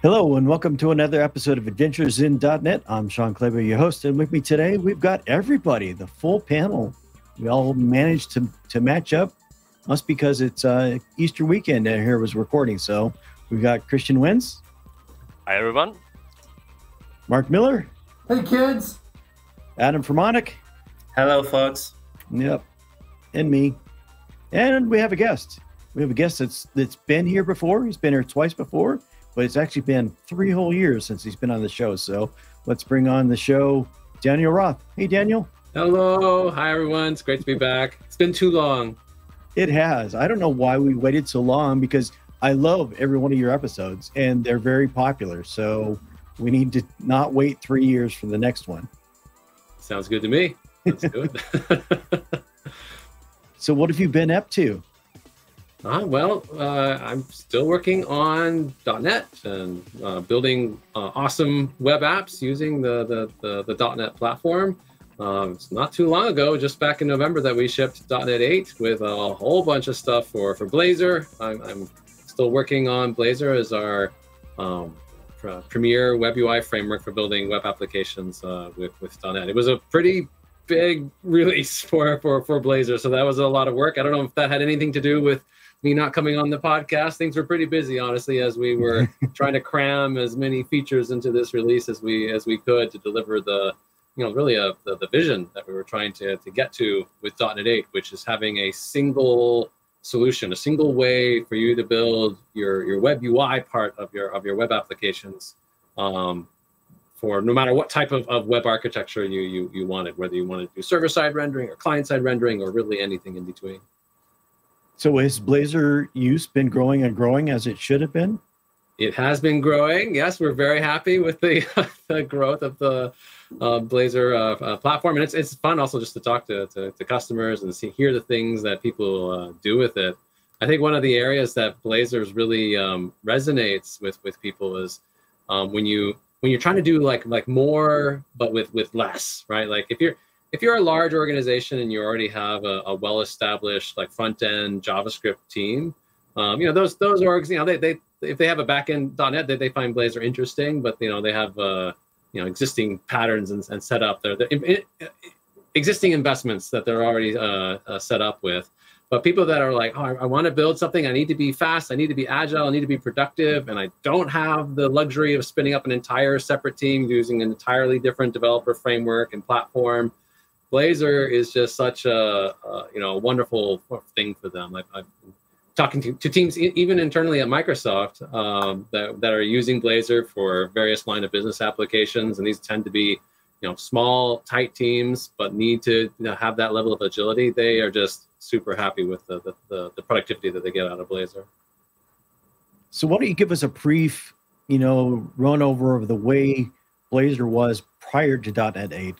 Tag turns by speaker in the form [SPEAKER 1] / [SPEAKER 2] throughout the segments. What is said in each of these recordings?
[SPEAKER 1] Hello and welcome to another episode of Adventures in .NET. I'm Shawn Clabough, your host, and with me today we've got everybody, the full panel. We all managed to to match up. Must because it's uh, Easter weekend and here was recording. So we've got Christian Wenz.
[SPEAKER 2] Hi everyone.
[SPEAKER 1] Mark Miller.
[SPEAKER 3] Hey kids.
[SPEAKER 1] Adam Fermonic.
[SPEAKER 4] Hello folks.
[SPEAKER 1] Yep. And me. And we have a guest. We have a guest that's that's been here before. He's been here twice before but it's actually been three whole years since he's been on the show. So let's bring on the show Daniel Roth. Hey, Daniel.
[SPEAKER 5] Hello. Hi, everyone. It's great to be back. It's been too long.
[SPEAKER 1] It has. I don't know why we waited so long because I love every one of your episodes and they're very popular. So we need to not wait three years for the next one.
[SPEAKER 5] Sounds good to me. Let's do it.
[SPEAKER 1] so, what have you been up to?
[SPEAKER 5] Uh, well, uh, I'm still working on .NET and uh, building uh, awesome web apps using the the, the, the .NET platform. Um, it's not too long ago, just back in November, that we shipped .NET 8 with a whole bunch of stuff for for Blazor. I'm, I'm still working on Blazor as our um, premier web UI framework for building web applications uh, with with .NET. It was a pretty big release for, for for Blazor, so that was a lot of work. I don't know if that had anything to do with me not coming on the podcast. Things were pretty busy, honestly, as we were trying to cram as many features into this release as we as we could to deliver the, you know, really a, the, the vision that we were trying to, to get to with .NET 8, which is having a single solution, a single way for you to build your your web UI part of your of your web applications. Um, for no matter what type of, of web architecture you, you you wanted, whether you wanted to do server side rendering or client side rendering or really anything in between.
[SPEAKER 1] So has Blazor use been growing and growing as it should have been?
[SPEAKER 5] It has been growing. Yes, we're very happy with the, the growth of the uh, Blazor uh, uh, platform, and it's it's fun also just to talk to, to, to customers and see hear the things that people uh, do with it. I think one of the areas that Blazor's really um, resonates with with people is um, when you when you're trying to do like like more but with with less, right? Like if you're if you're a large organization and you already have a, a well-established like front-end JavaScript team, um, you know those those orgs, you know they they if they have a backend .NET, they, they find Blazor interesting, but you know they have uh, you know existing patterns and, and set up, their, existing investments that they're already uh, uh, set up with. But people that are like, oh, I, I want to build something, I need to be fast, I need to be agile, I need to be productive, and I don't have the luxury of spinning up an entire separate team using an entirely different developer framework and platform Blazor is just such a, a you know wonderful thing for them. I've been talking to, to teams even internally at Microsoft um, that, that are using Blazor for various line of business applications, and these tend to be you know small, tight teams, but need to you know, have that level of agility. They are just super happy with the, the, the, the productivity that they get out of Blazor.
[SPEAKER 1] So why don't you give us a brief, you know, run over of the way Blazor was prior to .NET 8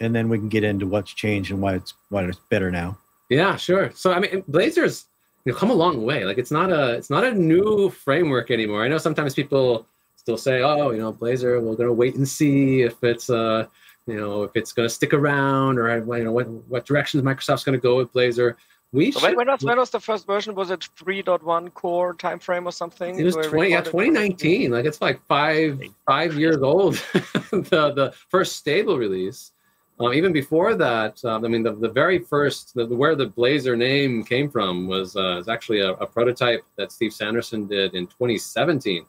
[SPEAKER 1] and then we can get into what's changed and why it's why it's better now.
[SPEAKER 5] Yeah, sure. So I mean, Blazor's you know, come a long way. Like it's not a it's not a new framework anymore. I know sometimes people still say, oh, you know, Blazor, we're gonna wait and see if it's uh you know if it's gonna stick around or you know what what direction Microsoft's gonna go with Blazor.
[SPEAKER 2] We so when, when, was, when was the first version? Was it 3.1 core timeframe or something?
[SPEAKER 5] It was 20, yeah, 2019. Like it's like five five years old. the the first stable release. Um, even before that, um, I mean, the, the very first, the, where the Blazor name came from was, uh, was actually a, a, prototype that Steve Sanderson did in 2017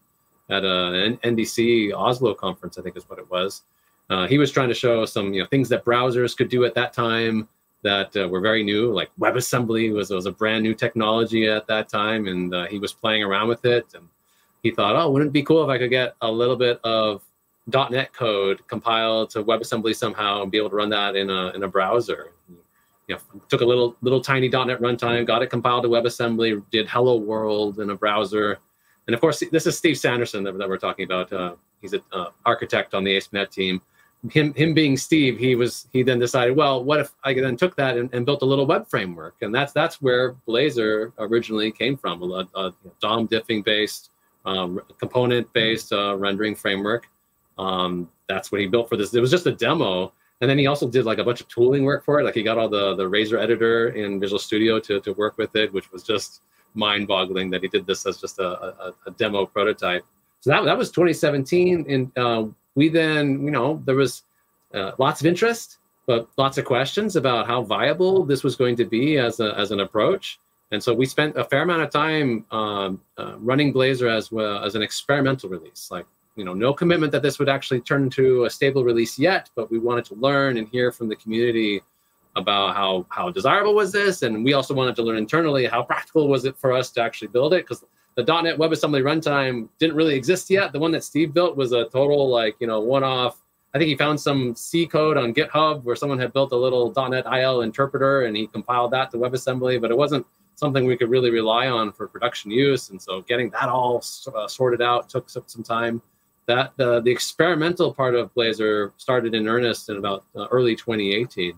[SPEAKER 5] at an NDC Oslo conference, I think is what it was. Uh, he was trying to show some you know, things that browsers could do at that time that uh, were very new, like WebAssembly was, was a brand new technology at that time, and uh, he was playing around with it. And he thought, oh, wouldn't it be cool if I could get a little bit of .NET code compiled to WebAssembly somehow and be able to run that in a in a browser. You know, took a little little tiny .NET runtime, got it compiled to WebAssembly, did Hello World in a browser, and of course this is Steve Sanderson that, that we're talking about. Uh, he's an uh, architect on the ASP.NET team. Him him being Steve, he was he then decided, well, what if I then took that and, and built a little web framework, and that's that's where Blazor originally came from, a, a DOM diffing based, um, component based uh, rendering framework um, that's what he built for this. It was just a demo. And then he also did like a bunch of tooling work for it. Like he got all the, the Razor editor in Visual Studio to, to work with it, which was just mind boggling that he did this as just a, a, a demo prototype. So that, that was 2017. And uh, we then, you know, there was uh, lots of interest, but lots of questions about how viable this was going to be as, a, as an approach. And so we spent a fair amount of time um, uh, running Blazor as well as an experimental release. Like, you know, no commitment that this would actually turn into a stable release yet, but we wanted to learn and hear from the community about how how desirable was this, and we also wanted to learn internally how practical was it for us to actually build it because the .NET WebAssembly runtime didn't really exist yet. The one that Steve built was a total like you know one-off. I think he found some C code on GitHub where someone had built a little .NET IL interpreter and he compiled that to WebAssembly, but it wasn't something we could really rely on for production use. And so getting that all uh, sorted out took some time. That uh, the experimental part of Blazor started in earnest in about uh, early 2018.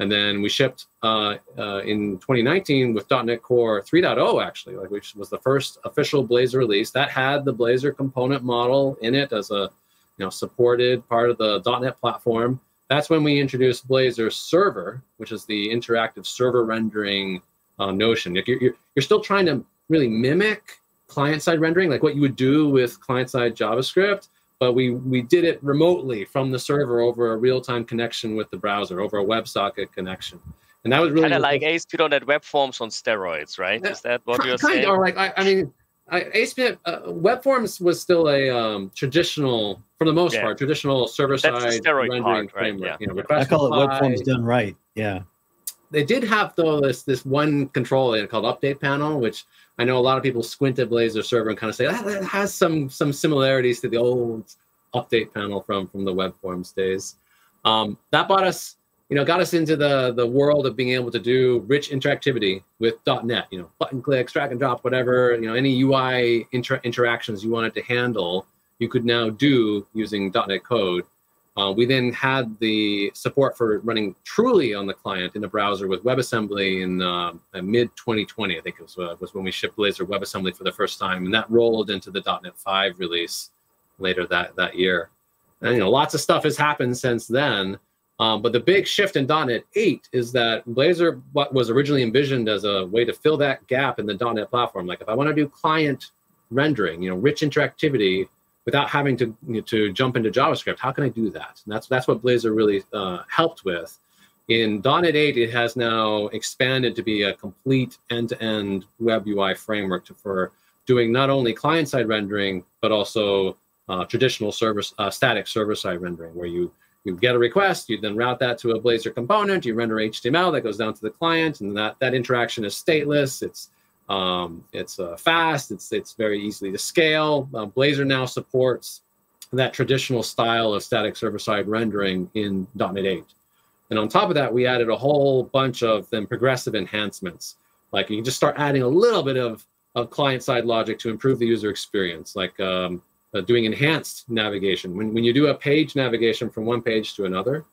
[SPEAKER 5] And then we shipped uh, uh, in 2019 with .NET Core 3.0, actually, like which was the first official Blazor release that had the Blazor component model in it as a you know supported part of the .NET platform. That's when we introduced Blazor Server, which is the interactive server rendering uh, notion. You're, you're, you're still trying to really mimic client-side rendering, like what you would do with client-side JavaScript, but we we did it remotely from the server over a real-time connection with the browser, over a WebSocket connection. And that was really
[SPEAKER 2] kind of like ASP.NET Web Forms on steroids, right? Is that what you're
[SPEAKER 5] kind
[SPEAKER 2] saying?
[SPEAKER 5] Or like I, I mean, ASP.NET uh, Web Forms was still a um, traditional, for the most
[SPEAKER 2] Yeah.
[SPEAKER 5] part, traditional server-side rendering
[SPEAKER 2] part, right?
[SPEAKER 5] framework.
[SPEAKER 2] Yeah.
[SPEAKER 5] You know,
[SPEAKER 2] Yeah.
[SPEAKER 1] I call it web forms done right. Yeah.
[SPEAKER 5] they did have though this this one control called update panel, which I know a lot of people squint at Blazor server and kind of say that, that has some some similarities to the old update panel from from the web forms days. Um, that brought us, you know, got us into the the world of being able to do rich interactivity with .NET. You know, button clicks, drag and drop, whatever. You know, any UI inter- interactions you wanted to handle, you could now do using .NET code. Uh, we then had the support for running truly on the client in the browser with WebAssembly in uh, mid 2020. I think it was, uh, was when we shipped Blazor WebAssembly for the first time, and that rolled into the .NET 5 release later that that year. And you know, lots of stuff has happened since then. Um, but the big shift in .NET 8 is that Blazor, what was originally envisioned as a way to fill that gap in the .NET platform, like if I want to do client rendering, you know, rich interactivity without having to you know, to jump into JavaScript, how can I do that? And that's that's what Blazor really uh, helped with. In .NET 8, it has now expanded to be a complete end-to-end web UI framework to, for doing not only client-side rendering but also uh, traditional server uh, static server-side rendering, where you you get a request, you then route that to a Blazor component, you render HTML that goes down to the client, and that that interaction is stateless. It's um, it's uh, fast. It's it's very easily to scale. Uh, Blazor now supports that traditional style of static server-side rendering in .NET 8. And on top of that, we added a whole bunch of then progressive enhancements. Like you can just start adding a little bit of, of client-side logic to improve the user experience, like um, uh, doing enhanced navigation. When, when you do a page navigation from one page to another,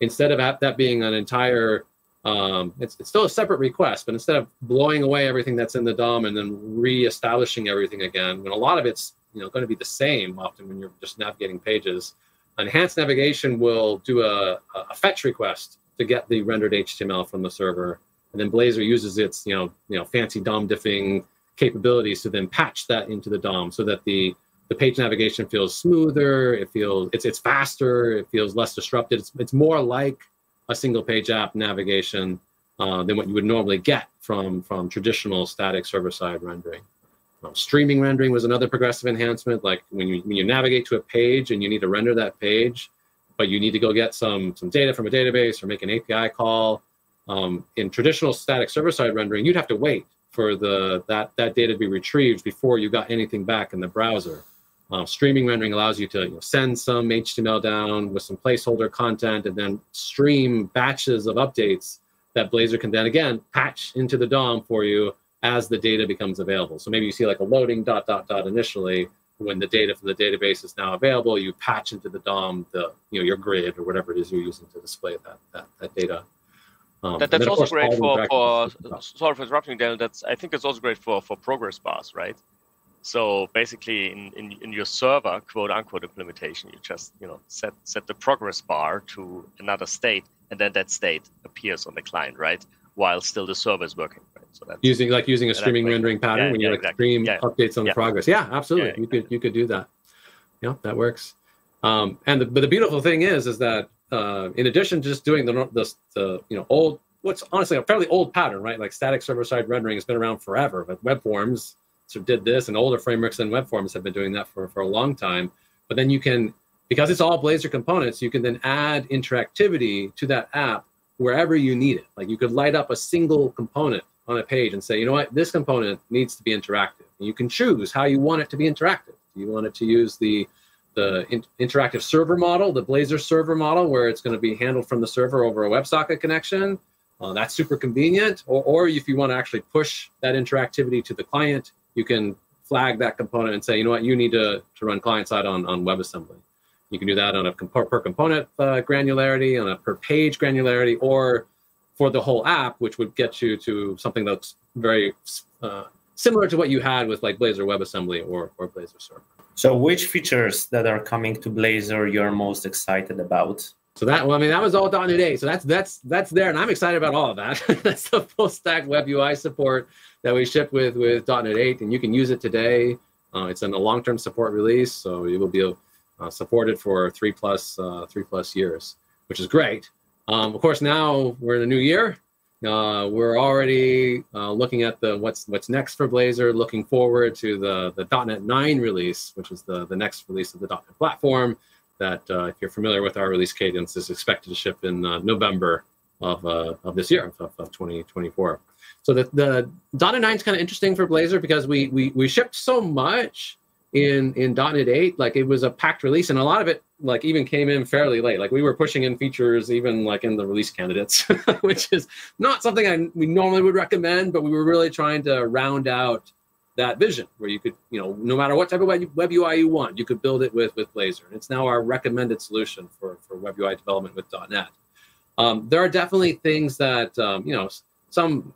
[SPEAKER 5] instead of that that being an entire um, it's, it's still a separate request, but instead of blowing away everything that's in the DOM and then re-establishing everything again, when a lot of it's you know going to be the same often when you're just navigating pages, enhanced navigation will do a, a fetch request to get the rendered HTML from the server, and then Blazor uses its you know you know fancy DOM diffing capabilities to then patch that into the DOM so that the the page navigation feels smoother. It feels it's it's faster. It feels less disrupted. It's, it's more like a single page app navigation uh, than what you would normally get from from traditional static server side rendering. Um, streaming rendering was another progressive enhancement. Like when you when you navigate to a page and you need to render that page, but you need to go get some some data from a database or make an API call. Um, in traditional static server side rendering, you'd have to wait for the that that data to be retrieved before you got anything back in the browser. Uh, streaming rendering allows you to you know, send some HTML down with some placeholder content and then stream batches of updates that Blazor can then again patch into the DOM for you as the data becomes available. So maybe you see like a loading dot dot dot initially. When the data from the database is now available, you patch into the DOM the you know your grid or whatever it is you're using to display that that, that data. Um,
[SPEAKER 2] That, that's also
[SPEAKER 5] course,
[SPEAKER 2] great for, for sorry for interrupting, Daniel. That's I think it's also great for for progress bars, right? So basically, in, in, in your server quote unquote implementation, you just you know set set the progress bar to another state, and then that state appears on the client, right? While still the server is working, right? So that's
[SPEAKER 5] using like using a streaming
[SPEAKER 2] like-
[SPEAKER 5] rendering pattern
[SPEAKER 2] yeah,
[SPEAKER 5] when
[SPEAKER 2] yeah,
[SPEAKER 5] you like
[SPEAKER 2] exactly.
[SPEAKER 5] stream
[SPEAKER 2] Yeah.
[SPEAKER 5] updates on
[SPEAKER 2] Yeah.
[SPEAKER 5] the progress. Yeah, absolutely.
[SPEAKER 2] Yeah,
[SPEAKER 5] you could you could do that. Yeah, that works. Um, and the, but the beautiful thing is, is that uh, in addition to just doing the, the, the you know old what's honestly a fairly old pattern, right? Like static server side rendering has been around forever, but web forms sort of did this, and older frameworks and web forms have been doing that for for a long time. But then you can, because it's all Blazor components, you can then add interactivity to that app wherever you need it. Like you could light up a single component on a page and say, you know what, this component needs to be interactive. And you can choose how you want it to be interactive. Do you want it to use the the in- interactive server model, the Blazor server model, where it's going to be handled from the server over a WebSocket connection? Uh, that's super convenient. Or, or if you want to actually push that interactivity to the client, you can flag that component and say, you know what, you need to, to run client side on, on WebAssembly. You can do that on a comp- per component uh, granularity, on a per page granularity, or for the whole app, which would get you to something that's very uh, similar to what you had with like Blazor WebAssembly or, or Blazor Server.
[SPEAKER 3] So, which features that are coming to Blazor you're most excited about?
[SPEAKER 5] So that well, I mean, that was all .NET 8. So that's that's that's there, and I'm excited about all of that. that's the full stack web UI support that we shipped with with .NET 8, and you can use it today. Uh, it's in a long-term support release, so it will be uh, supported for three plus uh, three plus years, which is great. Um, of course, now we're in a new year. Uh, we're already uh, looking at the what's what's next for Blazor. Looking forward to the the .NET 9 release, which is the the next release of the .NET platform. That uh, if you're familiar with our release cadence, is expected to ship in uh, November of uh, of this year of, of 2024. So the the .NET 9 is kind of interesting for Blazor because we we we shipped so much in in .NET 8 like it was a packed release and a lot of it like even came in fairly late like we were pushing in features even like in the release candidates which is not something I we normally would recommend but we were really trying to round out that vision where you could you know no matter what type of web, UI you want you could build it with with Blazor and it's now our recommended solution for for web UI development with .NET um, there are definitely things that um, you know some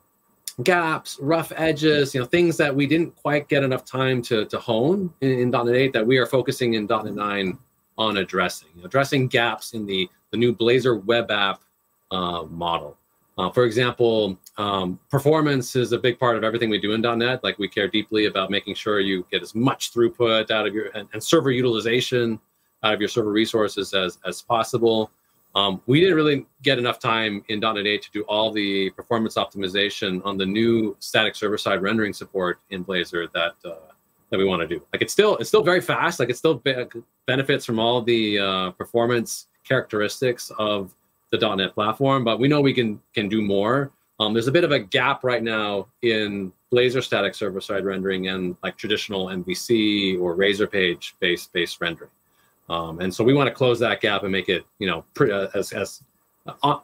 [SPEAKER 5] gaps, rough edges, you know, things that we didn't quite get enough time to, to hone in, in .NET 8 that we are focusing in .NET 9 on addressing, addressing gaps in the, the new Blazor web app uh, model. Uh, for example, um, performance is a big part of everything we do in .NET. Like we care deeply about making sure you get as much throughput out of your and, and server utilization out of your server resources as, as possible. Um, we didn't really get enough time in .NET 8 to do all the performance optimization on the new static server-side rendering support in Blazor that uh, that we want to do. Like it's still it's still very fast. Like it still be- benefits from all the uh, performance characteristics of the .NET platform, but we know we can can do more. Um, there's a bit of a gap right now in Blazor static server-side rendering and like traditional MVC or Razor page based based rendering. Um, and so we want to close that gap and make it, you know, uh, as as uh,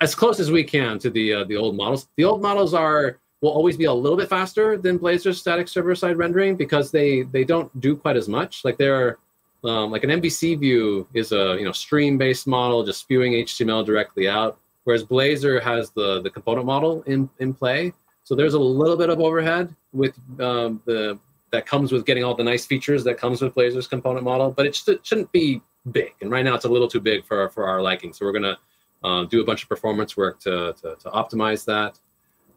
[SPEAKER 5] as close as we can to the uh, the old models. The old models are will always be a little bit faster than Blazor static server side rendering because they they don't do quite as much. Like they're um, like an MVC view is a you know stream based model just spewing HTML directly out, whereas Blazor has the the component model in in play. So there's a little bit of overhead with um, the that comes with getting all the nice features that comes with Blazor's component model, but it, sh- it shouldn't be big. And right now it's a little too big for, for our liking. So we're going to uh, do a bunch of performance work to, to, to optimize that.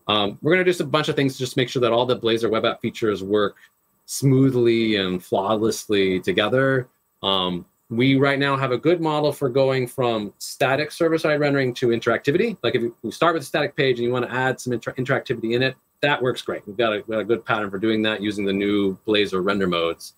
[SPEAKER 5] Um, we're going to do a bunch of things to just make sure that all the Blazor web app features work smoothly and flawlessly together. Um, we right now have a good model for going from static server-side rendering to interactivity. Like if you start with a static page and you want to add some inter- interactivity in it, that works great. We've got a, got a, good pattern for doing that using the new Blazor render modes.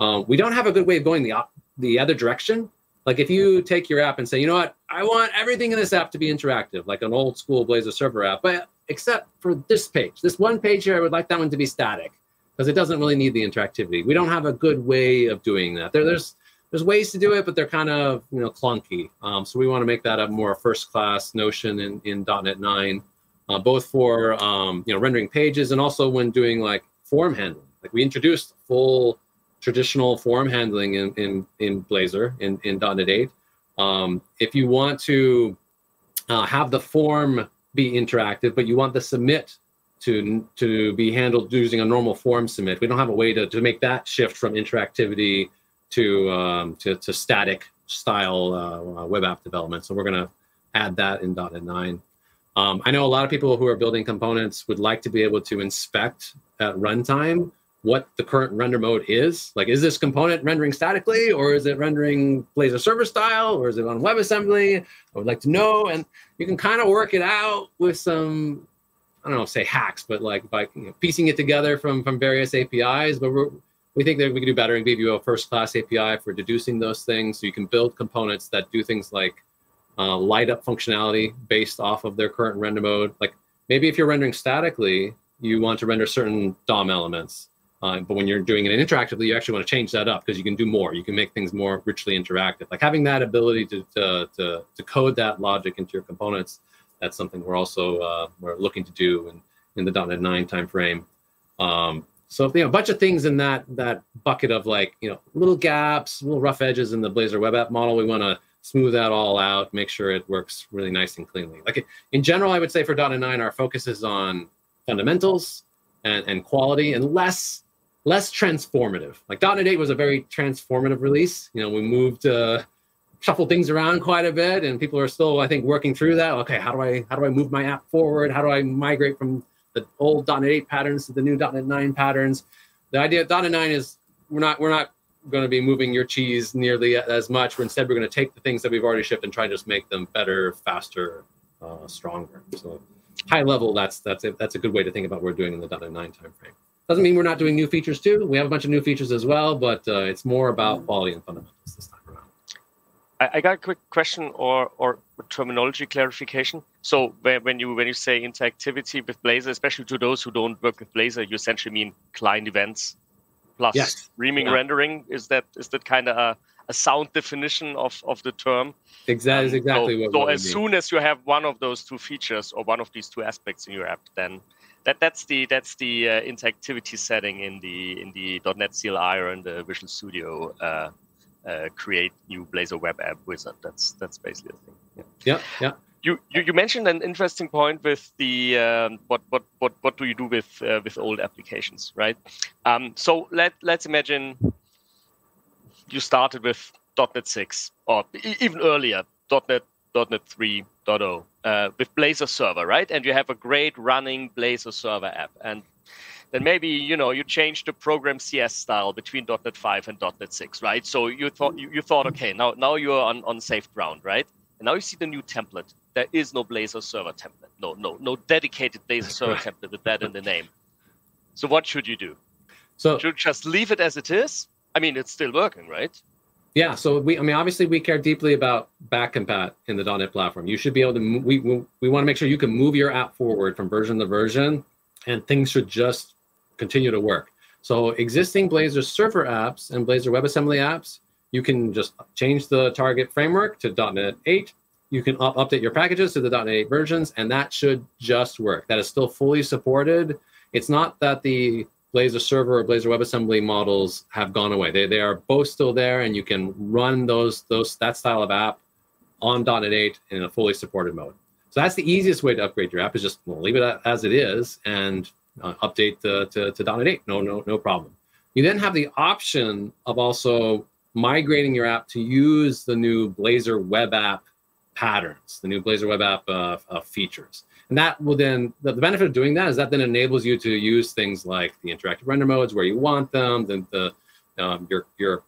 [SPEAKER 5] Um, we don't have a good way of going the the other direction. Like if you take your app and say, you know what, I want everything in this app to be interactive, like an old school Blazor server app, but except for this page, this one page here, I would like that one to be static because it doesn't really need the interactivity. We don't have a good way of doing that. There, there's there's ways to do it, but they're kind of you know clunky. Um, so we want to make that a more first class notion in, in .NET 9 uh, both for um, you know rendering pages and also when doing like form handling. Like we introduced full traditional form handling in in, in Blazor in, in .NET 8. Um, if you want to uh, have the form be interactive, but you want the submit to to be handled using a normal form submit, we don't have a way to, to make that shift from interactivity to um, to, to static style uh, web app development. So we're going to add that in .NET 9. Um, I know a lot of people who are building components would like to be able to inspect at runtime what the current render mode is. Like, is this component rendering statically, or is it rendering Blazor server style, or is it on WebAssembly? I would like to know, and you can kind of work it out with some, I don't know, say hacks, but like by you know, piecing it together from from various APIs. But we're, we think that we can do better and give you a first class API for deducing those things, so you can build components that do things like uh, light up functionality based off of their current render mode. Like maybe if you're rendering statically, you want to render certain DOM elements uh, but when you're doing it interactively, you actually want to change that up because you can do more. You can make things more richly interactive. Like having that ability to to to, to code that logic into your components. That's something we're also uh, we're looking to do in, in the .NET 9 timeframe. Um, so you know, a bunch of things in that that bucket of like you know little gaps, little rough edges in the Blazor web app model. We want to smooth that all out, make sure it works really nice and cleanly. Like in general, I would say for .NET 9, our focus is on fundamentals and, and quality and less less transformative. Like .NET 8 was a very transformative release. You know, we moved, uh, shuffled things around quite a bit, and people are still, I think, working through that. Okay, how do I how do I move my app forward? How do I migrate from the old .NET 8 patterns to the new .NET 9 patterns? The idea of .NET 9 is we're not we're not going to be moving your cheese nearly as much. We're instead we're going to take the things that we've already shipped and try to just make them better, faster, uh, stronger. So high level, that's that's a, that's a good way to think about what we're doing in the .NET 9 timeframe. Doesn't mean we're not doing new features too. We have a bunch of new features as well, but uh, it's more about quality and fundamentals this time.
[SPEAKER 2] I, I got a quick question or or terminology clarification. So when you when you say interactivity with Blazor, especially to those who don't work with Blazor, you essentially mean client events plus yes. streaming yeah. rendering. Is that is that kind of a, a sound definition of, of the term?
[SPEAKER 5] Exactly, um, exactly
[SPEAKER 2] so,
[SPEAKER 5] what.
[SPEAKER 2] So as soon as you have one of those two features or one of these two aspects in your app, then that that's the that's the uh, interactivity setting in the in the .NET CLI or in the Visual Studio uh, uh, create new Blazor web app wizard. That's that's basically the thing.
[SPEAKER 5] Yeah, yeah. yeah.
[SPEAKER 2] You, you, you mentioned an interesting point with the um, what what what what do you do with uh, with old applications, right? Um, so let let's imagine you started with .NET 6 or even earlier .NET .NET 3.0 uh, with Blazor Server, right? And you have a great running Blazor Server app, and then maybe you know you change the program CS style between .NET 5 and .NET 6, right? So you thought you, you thought, okay, now now you're on on safe ground, right? And now you see the new template. There is no Blazor Server template. No, no, no dedicated Blazor Server template with that in the name. So what should you do? So should you just leave it as it is? I mean, it's still working, right?
[SPEAKER 5] Yeah, so we, I mean, obviously, we care deeply about back compat in the .NET platform. You should be able to. We we, we want to make sure you can move your app forward from version to version, and things should just continue to work. So existing Blazor server apps and Blazor WebAssembly apps, you can just change the target framework to .NET 8. You can up- update your packages to the .NET 8 versions, and that should just work. That is still fully supported. It's not that the Blazor server or Blazor WebAssembly models have gone away. They, they are both still there, and you can run those those that style of app on .NET 8 in a fully supported mode. So that's the easiest way to upgrade your app is just leave it as it is and uh, update the, to, to .NET 8. No, no, no problem. You then have the option of also migrating your app to use the new Blazor web app patterns, the new Blazor web app uh, uh, features. And that will then, the, the, benefit of doing that is that then enables you to use things like the interactive render modes where you want them, then the, um, your, your,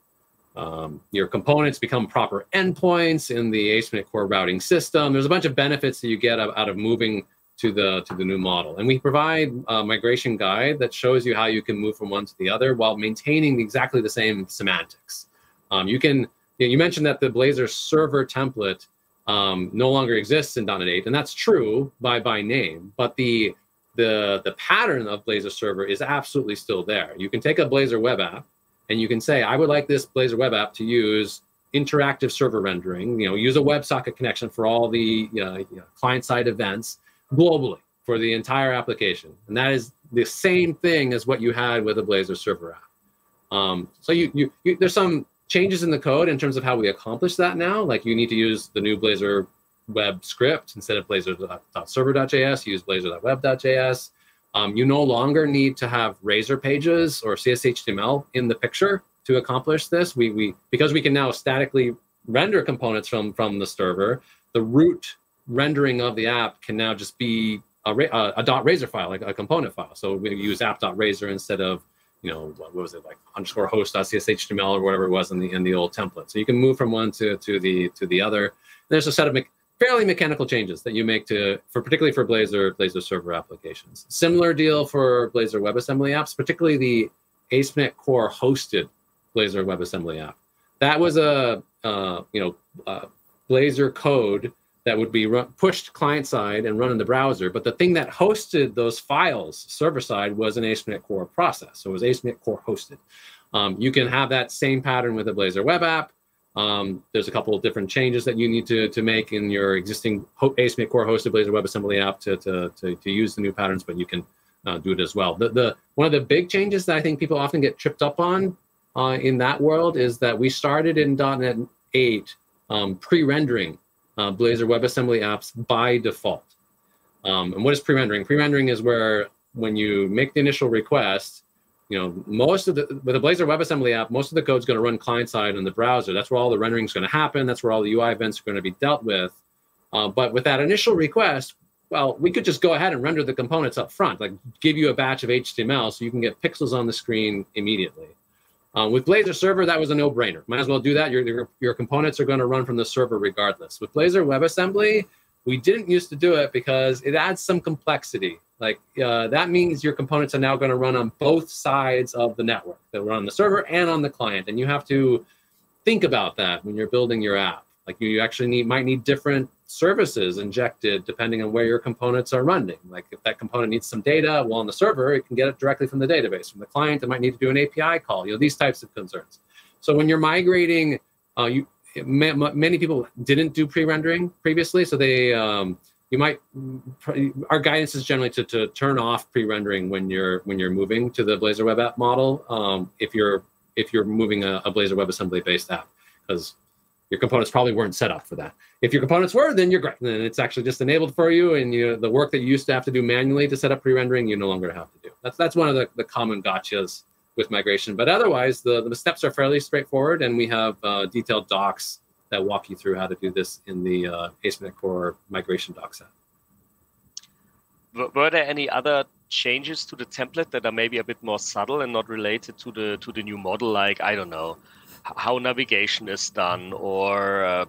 [SPEAKER 5] um, your components become proper endpoints in the ASP.NET Core routing system. There's a bunch of benefits that you get out, out of moving to the to the new model. And we provide a migration guide that shows you how you can move from one to the other while maintaining exactly the same semantics. Um, you can you, know, you mentioned that the Blazor server template um, no longer exists in .NET 8, and that's true by by name. But the the the pattern of Blazor Server is absolutely still there. You can take a Blazor web app and you can say, I would like this Blazor web app to use interactive server rendering. You know, use a WebSocket connection for all the uh, you know, client-side events globally for the entire application, and that is the same thing as what you had with a Blazor Server app. Um, so you, you, you there's some changes in the code in terms of how we accomplish that now. Like you need to use the new Blazor web script instead of blazor.server.js, use blazor.web.js. Um, you no longer need to have Razor pages or CSHTML in the picture to accomplish this. We, we because we can now statically render components from from the server. The root rendering of the app can now just be a, a, a dot razor file, like a component file. So we use app.razor instead of you know, what was it like underscore host.cshtml or whatever it was in the in the old template. So you can move from one to to the to the other. There's a set of me- fairly mechanical changes that you make to for particularly for Blazor Blazor server applications. Similar deal for Blazor WebAssembly apps, particularly the ASP.NET Core hosted Blazor WebAssembly app. That was a uh, you know uh, Blazor code that would be run, pushed client side and run in the browser. But the thing that hosted those files server side was an ASP.NET Core process. So it was ASP.NET Core hosted. Um, you can have that same pattern with a Blazor web app. Um, there's a couple of different changes that you need to, to make in your existing ASP.NET Core hosted Blazor WebAssembly app to, to, to, to use the new patterns, but you can uh, do it as well. The, the one of the big changes that I think people often get tripped up on uh, in that world is that we started in .NET 8 um, pre-rendering uh, Blazor WebAssembly apps by default. Um, and what is pre-rendering? Pre-rendering is where when you make the initial request, you know, most of the with a Blazor WebAssembly app, most of the code is going to run client side on the browser. That's where all the rendering is going to happen. That's where all the UI events are going to be dealt with. Uh, but with that initial request, well, we could just go ahead and render the components up front, like give you a batch of HTML so you can get pixels on the screen immediately. Um, with Blazor Server, that was a no-brainer. Might as well do that. Your, your, your components are going to run from the server regardless. With Blazor WebAssembly, we didn't used to do it because it adds some complexity. Like uh, that means your components are now going to run on both sides of the network. They'll run on the server and on the client, and you have to think about that when you're building your app. Like you actually need might need different services injected depending on where your components are running. Like if that component needs some data, well, on the server, it can get it directly from the database. From the client, it might need to do an API call. You know, these types of concerns. So when you're migrating, uh, you many people didn't do pre-rendering previously, so they um, you might our guidance is generally to, to turn off pre-rendering when you're when you're moving to the Blazor web app model. Um, if you're if you're moving a, a Blazor WebAssembly based app, because your components probably weren't set up for that. If your components were, then you're great. Then it's actually just enabled for you, and you the work that you used to have to do manually to set up pre-rendering, you no longer have to do. That's that's one of the, the common gotchas with migration. But otherwise, the, the steps are fairly straightforward, and we have uh, detailed docs that walk you through how to do this in the uh, ASP.NET Core migration doc set.
[SPEAKER 2] Were there any other changes to the template that are maybe a bit more subtle and not related to the to the new model? Like I don't know how navigation is done or uh,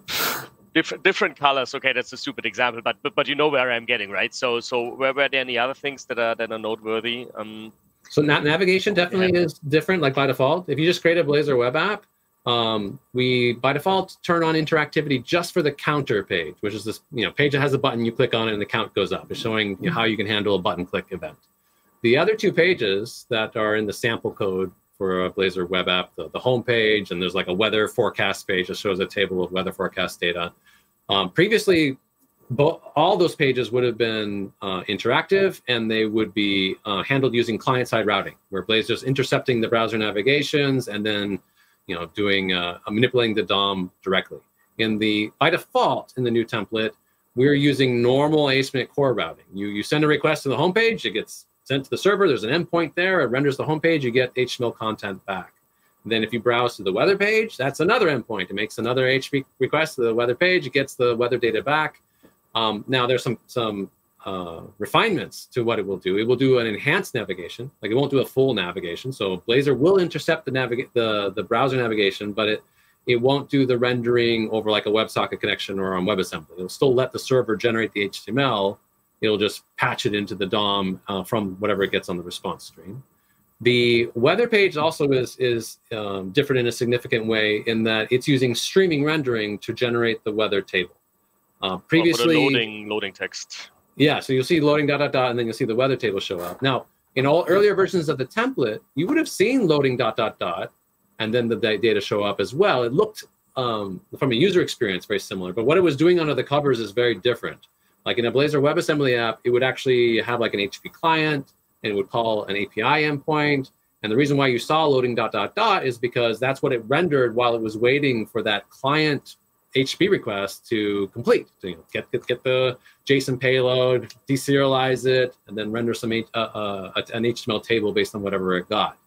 [SPEAKER 2] different different colors. Okay, that's a stupid example, but, but but you know where I'm getting right. So so were, were there any other things that are that are noteworthy? Um,
[SPEAKER 5] so na- navigation definitely is different. Like by default, if you just create a Blazor web app, um, we by default turn on interactivity just for the counter page, which is this you know page that has a button. You click on it and the count goes up. It's showing you know, how you can handle a button click event. The other two pages that are in the sample code for a Blazor web app, the, the home page, and there's like a weather forecast page that shows a table of weather forecast data. Um, previously, bo- all those pages would have been uh, interactive and they would be uh, handled using client-side routing, where Blazor's intercepting the browser navigations and then, you know, doing uh, manipulating the DOM directly. In the by default in the new template, we're using normal ASP.NET Core routing. You you send a request to the home page, it gets sent to the server. There's an endpoint there. It renders the home page. You get HTML content back. Then if you browse to the weather page, that's another endpoint. It makes another HTTP request to the weather page. It gets the weather data back. Um, now there's some some uh, refinements to what it will do. It will do an enhanced navigation, like it won't do a full navigation. So Blazor will intercept the navigate the the browser navigation, but it it won't do the rendering over like a WebSocket connection or on WebAssembly. It'll still let the server generate the HTML, it'll just patch it into the DOM uh, from whatever it gets on the response stream. The weather page also is is um, different in a significant way in that it's using streaming rendering to generate the weather table.
[SPEAKER 2] Uh, previously, oh, loading loading text.
[SPEAKER 5] Yeah, so you'll see loading dot dot dot, and then you'll see the weather table show up. Now, in all earlier versions of the template, you would have seen loading dot dot dot, and then the data show up as well. It looked um, from a user experience very similar, but what it was doing under the covers is very different. Like in a Blazor WebAssembly app, it would actually have like an HTTP client and it would call an API endpoint. And the reason why you saw loading dot dot dot is because that's what it rendered while it was waiting for that client HTTP request to complete. To you know, get, get get the JSON payload, deserialize it, and then render some uh, uh, an HTML table based on whatever it got.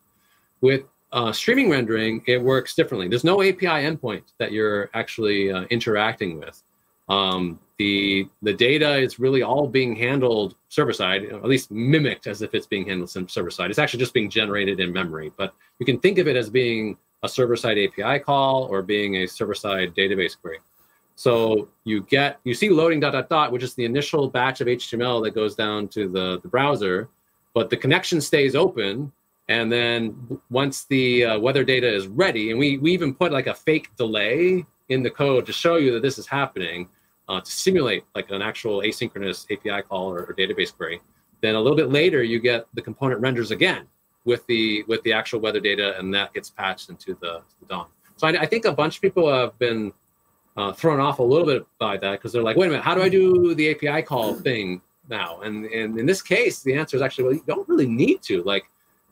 [SPEAKER 5] With uh, streaming rendering, it works differently. There's no API endpoint that you're actually uh, interacting with. Um, the the data is really all being handled server side, at least mimicked as if it's being handled server side. It's actually just being generated in memory, but you can think of it as being a server side API call or being a server side database query. So you get you see loading dot dot dot, which is the initial batch of HTML that goes down to the, the browser, but the connection stays open. And then once the uh, weather data is ready, and we we even put like a fake delay in the code to show you that this is happening uh, to simulate like an actual asynchronous API call or, or, database query. Then a little bit later, you get the component renders again with the with the actual weather data, and that gets patched into the, the DOM. So I, I, think a bunch of people have been uh, thrown off a little bit by that because they're like, wait a minute, how do I do the API call thing now? And and in this case, the answer is actually, well, you don't really need to. Like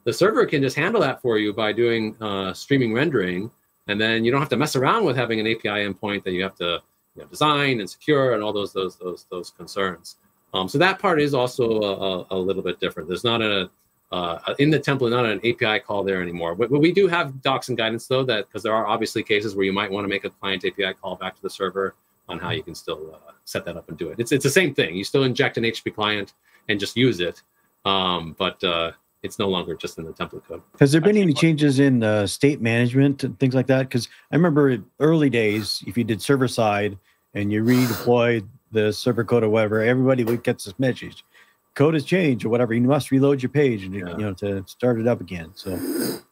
[SPEAKER 5] the server can just handle that for you by doing uh, streaming rendering, and then you don't have to mess around with having an API endpoint that you have to you know, design and secure and all those those those those concerns. Um, so that part is also a, a, little bit different. There's not a uh, in the template, not an API call there anymore. But, but we do have docs and guidance though that because there are obviously cases where you might want to make a client API call back to the server on how you can still uh, set that up and do it. It's it's the same thing. You still inject an HTTP client and just use it, um, but uh, it's no longer just in the template code.
[SPEAKER 1] Has there been any changes in uh, state management and things like that? Because I remember early days, if you did server side and you redeployed the server code or whatever, everybody would get this message code has changed or whatever, you must reload your page and yeah. you know to start it up again. So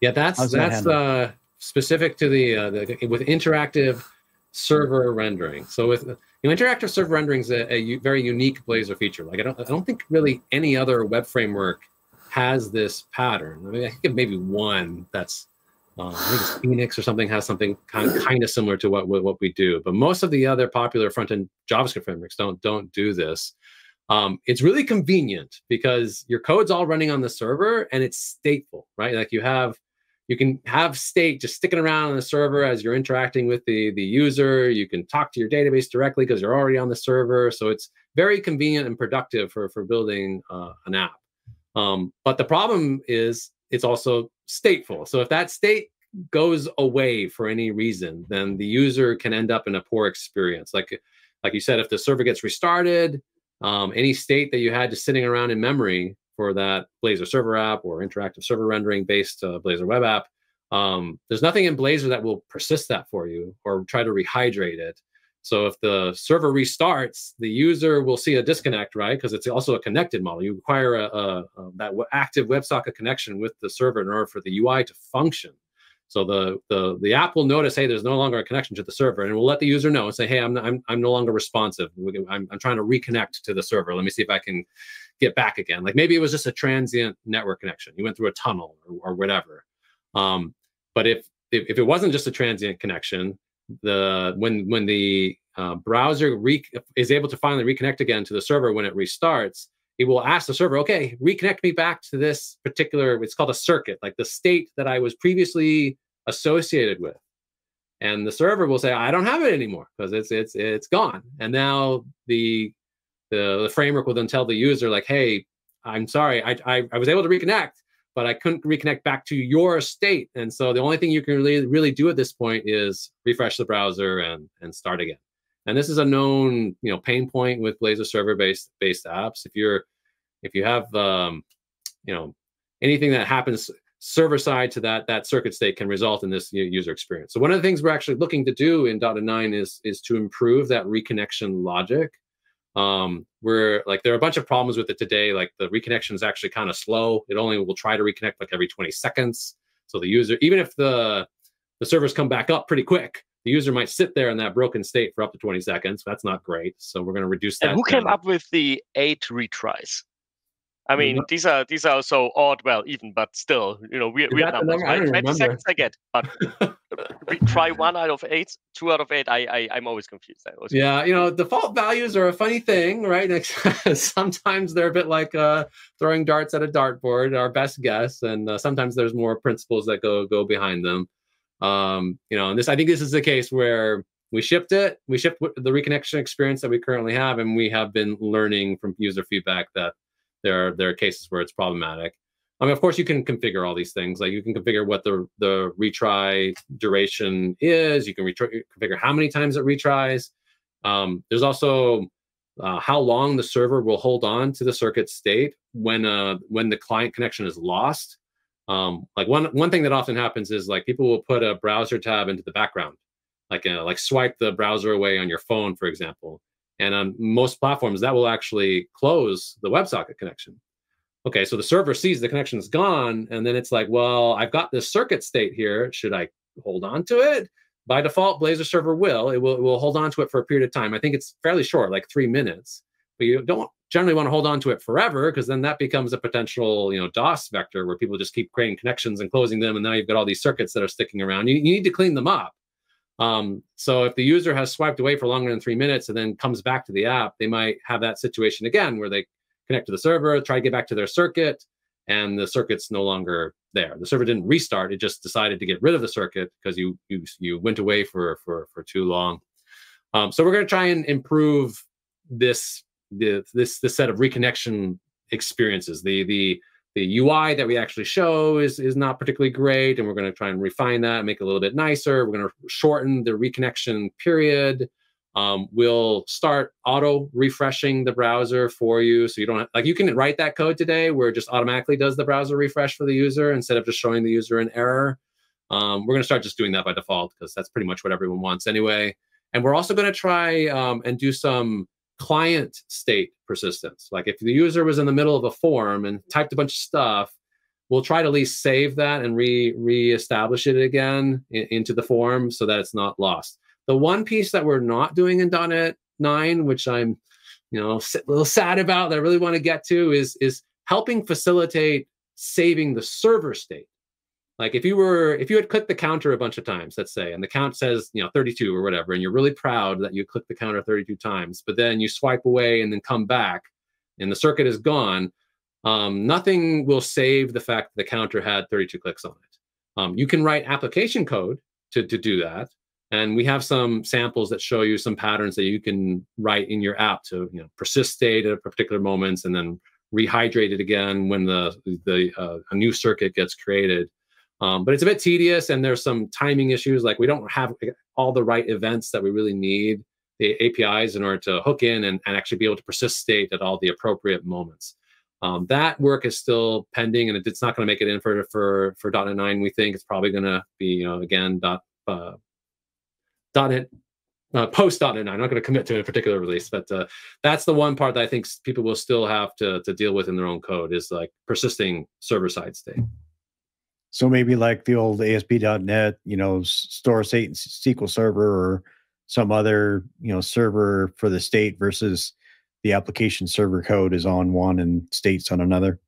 [SPEAKER 5] yeah, that's that's that uh, specific to the, uh, the, with interactive server rendering. So with you know, interactive server rendering is a, a, very unique Blazor feature. Like I don't I don't think really any other web framework has this pattern. I mean, I think maybe one that's uh, I think it's Phoenix or something has something kind of, kind of similar to what, what what we do. But most of the other popular front end JavaScript frameworks don't don't do this. Um, it's really convenient because your code's all running on the server and it's stateful, right? Like you have, you can have state just sticking around on the server as you're interacting with the, the user. You can talk to your database directly because you're already on the server. So it's very convenient and productive for, for building uh, an app. Um, but the problem is it's also stateful. So if that state goes away for any reason, then the user can end up in a poor experience. Like, like you said, if the server gets restarted, um, any state that you had just sitting around in memory for that Blazor server app or interactive server rendering based uh, Blazor web app, um, there's nothing in Blazor that will persist that for you or try to rehydrate it. So if the server restarts, the user will see a disconnect, right? Because it's also a connected model. You require a, a, a, that active WebSocket connection with the server in order for the UI to function. So the, the the app will notice, hey, there's no longer a connection to the server, and we'll let the user know and say, hey, I'm I'm, I'm no longer responsive. I'm, I'm trying to reconnect to the server. Let me see if I can get back again. Like maybe it was just a transient network connection. You went through a tunnel or, or whatever. Um, but if, if, if it wasn't just a transient connection, the when when the uh, browser re- is able to finally reconnect again to the server when it restarts, it will ask the server, okay, reconnect me back to this particular, it's called a circuit, like the state that I was previously associated with. And the server will say, I don't have it anymore because it's it's it's gone. And now the, the the framework will then tell the user, like, hey, I'm sorry, I, I, I was able to reconnect, but I couldn't reconnect back to your state. And so the only thing you can really really do at this point is refresh the browser and and start again. And this is a known, you know, pain point with Blazor server based based apps. If you're if you have um, you know anything that happens server side to that that circuit state can result in this user experience. So one of the things we're actually looking to do in .NET 9 is is to improve that reconnection logic. Um, where like there are a bunch of problems with it today. Like the reconnection is actually kind of slow. It only will try to reconnect like every 20 seconds. So the user, even if the the servers come back up pretty quick, the user might sit there in that broken state for up to 20 seconds. That's not great. So we're going to reduce that.
[SPEAKER 2] And who down. came up with the eight retries? I mean, mm-hmm. these are these are so odd. Well, even but still, you know, weird, weird numbers. Right? Twenty remember. seconds I get, but we try one out of eight, two out of eight. I, I I'm always confused.
[SPEAKER 5] Always yeah, confused. you know, default values are a funny thing, right? sometimes they're a bit like uh, throwing darts at a dartboard. Our best guess, and uh, sometimes there's more principles that go go behind them. Um, you know, and this I think this is the case where we shipped it. We shipped the reconnection experience that we currently have, and we have been learning from user feedback that there are there are cases where it's problematic. I mean, of course, you can configure all these things. Like you can configure what the the retry duration is. You can retry, configure how many times it retries. Um, there's also uh, how long the server will hold on to the circuit state when uh, when the client connection is lost. Um, like one one thing that often happens is like people will put a browser tab into the background, like uh, like swipe the browser away on your phone, for example. And on most platforms, that will actually close the WebSocket connection. Okay, so the server sees the connection is gone, and then it's like, well, I've got this circuit state here. Should I hold on to it? By default, Blazor server will. It will it will hold on to it for a period of time. I think it's fairly short, like three minutes. But you don't generally want to hold on to it forever because then that becomes a potential, you know, DOS vector where people just keep creating connections and closing them, and now you've got all these circuits that are sticking around. You, you need to clean them up. Um, so if the user has swiped away for longer than three minutes and then comes back to the app, they might have that situation again where they connect to the server, try to get back to their circuit, and the circuit's no longer there. The server didn't restart; it just decided to get rid of the circuit because you you you went away for for for too long. Um, so we're going to try and improve this the this this set of reconnection experiences. The the the UI that we actually show is is not particularly great, and we're going to try and refine that, make it a little bit nicer. We're going to shorten the reconnection period. Um, we'll start auto refreshing the browser for you, so you don't have, like you can write that code today where it just automatically does the browser refresh for the user instead of just showing the user an error. Um, we're going to start just doing that by default because that's pretty much what everyone wants anyway. And we're also going to try um, and do some client state persistence. Like if the user was in the middle of a form and typed a bunch of stuff, we'll try to at least save that and re reestablish it again in, into the form so that it's not lost. The one piece that we're not doing in .NET 9, which I'm, you know, a little sad about that I really want to get to is is helping facilitate saving the server state. Like if you were, if you had clicked the counter a bunch of times, let's say, and the count says, you know, 32 or whatever, and you're really proud that you clicked the counter 32 times, but then you swipe away and then come back and the circuit is gone, um, nothing will save the fact that the counter had 32 clicks on it. Um, you can write application code to, to do that. And we have some samples that show you some patterns that you can write in your app to you know, persist state at particular moments and then rehydrate it again when the, the uh, a new circuit gets created. Um, but it's a bit tedious and there's some timing issues. Like we don't have all the right events that we really need, the APIs, in order to hook in and, and actually be able to persist state at all the appropriate moments. Um, that work is still pending and it's not going to make it in for, for, for .NET 9. We think it's probably going to be, you know, again, dot, uh, .NET uh, post .NET 9. I'm not going to commit to a particular release, but uh, that's the one part that I think people will still have to, to deal with in their own code is like persisting server side state.
[SPEAKER 1] So maybe like the old ASP.NET, you know, store state and SQL Server or some other, you know, server for the state versus the application server code is on one and states on another.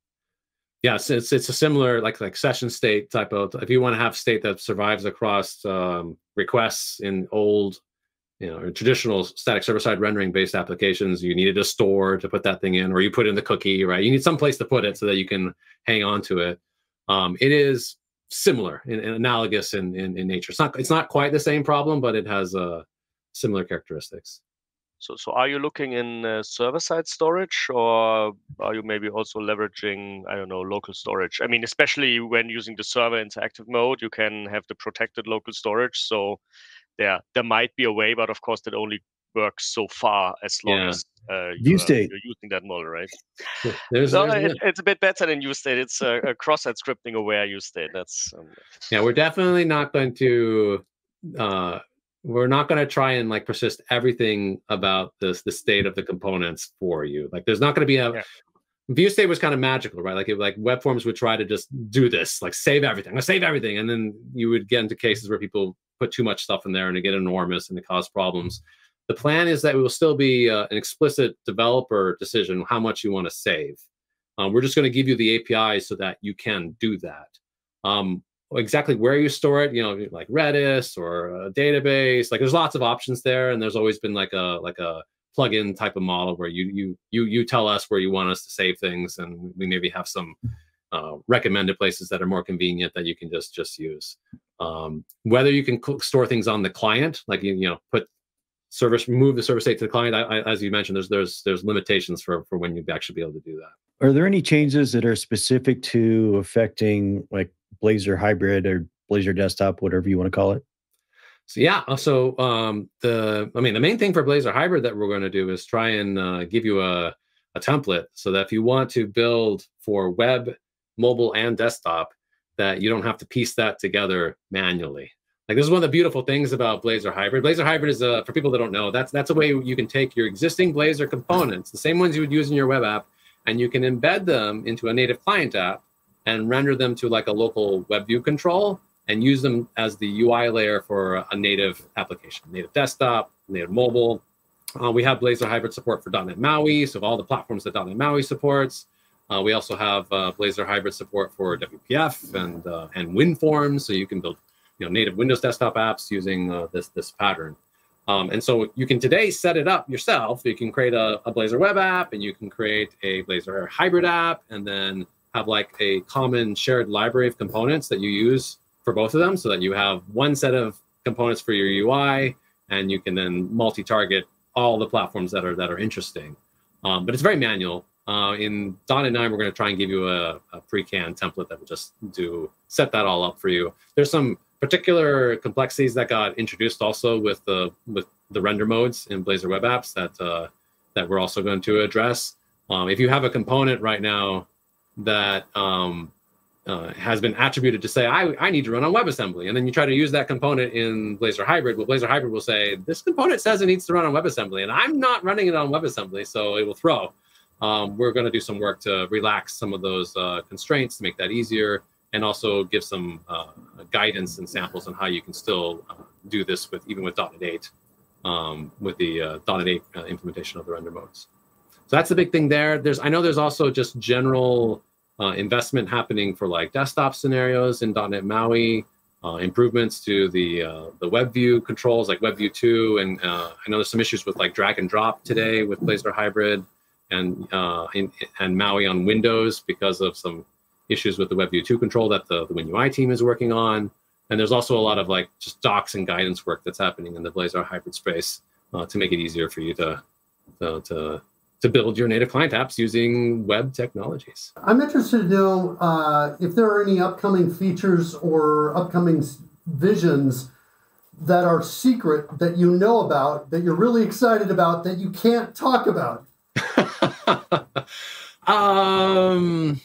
[SPEAKER 5] Yes, it's it's a similar like like session state type of. If you want to have state that survives across um, requests in old, you know, traditional static server side rendering based applications, you needed a store to put that thing in, or you put in the cookie, right? You need some place to put it so that you can hang on to it. Um, it is similar and, analogous in, in, in nature. It's not it's not quite the same problem, but it has uh, similar characteristics.
[SPEAKER 2] So, so are you looking in uh, server-side storage, or are you maybe also leveraging, I don't know, local storage? I mean, especially when using the server interactive mode, you can have the protected local storage. So, there there might be a way, but of course, that only works so far as long yeah. as uh,
[SPEAKER 1] you're,
[SPEAKER 2] you're using that model, right? there's, no, there's it, it's a bit better than ViewState. It's a, a cross-site scripting aware ViewState. That's um,
[SPEAKER 5] yeah. We're definitely not going to. Uh, we're not going to try and like persist everything about this the state of the components for you. Like, there's not going to be a. Yeah. View state was kind of magical, right? Like, if, like web forms would try to just do this, like save everything, let's save everything, and then you would get into cases where people put too much stuff in there and it get enormous and it cause problems. The plan is that it will still be uh, an explicit developer decision how much you want to save. Um, we're just going to give you the API so that you can do that. Um, exactly where you store it, you know, like Redis or a database. Like there's lots of options there, and there's always been like a like a plug-in type of model where you you you you tell us where you want us to save things, and we maybe have some uh, recommended places that are more convenient that you can just just use. Um, whether you can store things on the client, like you you know put service move the service state to the client. I, I, as you mentioned, there's there's there's limitations for for when you'd actually be able to do that.
[SPEAKER 1] Are there any changes that are specific to affecting like Blazor hybrid or Blazor desktop, whatever you want to call it?
[SPEAKER 5] So yeah, uh, so um, the I mean the main thing for Blazor Hybrid that we're going to do is try and uh, give you a a template so that if you want to build for web, mobile, and desktop, that you don't have to piece that together manually. Like this is one of the beautiful things about Blazor Hybrid. Blazor Hybrid is a for people that don't know that's that's a way you can take your existing Blazor components, the same ones you would use in your web app, and you can embed them into a native client app and render them to like a local web view control and use them as the UI layer for a native application, native desktop, native mobile. Uh, we have Blazor Hybrid support for .NET MAUI, so all the platforms that .NET MAUI supports. Uh, we also have uh, Blazor Hybrid support for WPF and uh, and WinForms, so you can build you know native Windows desktop apps using uh, this this pattern. Um, and so you can today set it up yourself. You can create a, a Blazor web app, and you can create a Blazor Hybrid app, and then have like a common shared library of components that you use for both of them, so that you have one set of components for your UI, and you can then multi-target all the platforms that are that are interesting. Um, but it's very manual. Uh, in and 9, we're going to try and give you a, a pre-canned template that will just do set that all up for you. There's some particular complexities that got introduced also with the with the render modes in Blazor web apps that uh, that we're also going to address. Um, if you have a component right now that um, uh, has been attributed to say, I, I need to run on WebAssembly. And then you try to use that component in Blazor Hybrid. Well, Blazor Hybrid will say, this component says it needs to run on WebAssembly, and I'm not running it on WebAssembly, so it will throw. Um, we're going to do some work to relax some of those uh, constraints to make that easier and also give some uh, guidance and samples on how you can still uh, do this with even with .NET 8 um, with the uh, .NET 8 uh, implementation of the render modes. So that's the big thing there. There's I know there's also just general uh, investment happening for like desktop scenarios in .NET MAUI, uh, improvements to the the WebView controls like WebView 2, and I know there's some issues with like drag and drop today with Blazor Hybrid and in, and MAUI on Windows because of some issues with the WebView 2 control that the, the WinUI team is working on. And there's also a lot of like just docs and guidance work that's happening in the Blazor Hybrid space uh, to make it easier for you to to, to to build your native client apps using web technologies.
[SPEAKER 4] I'm interested to know uh, if there are any upcoming features or upcoming visions that are secret that you know about, that you're really excited about, that you can't talk about.
[SPEAKER 5] um,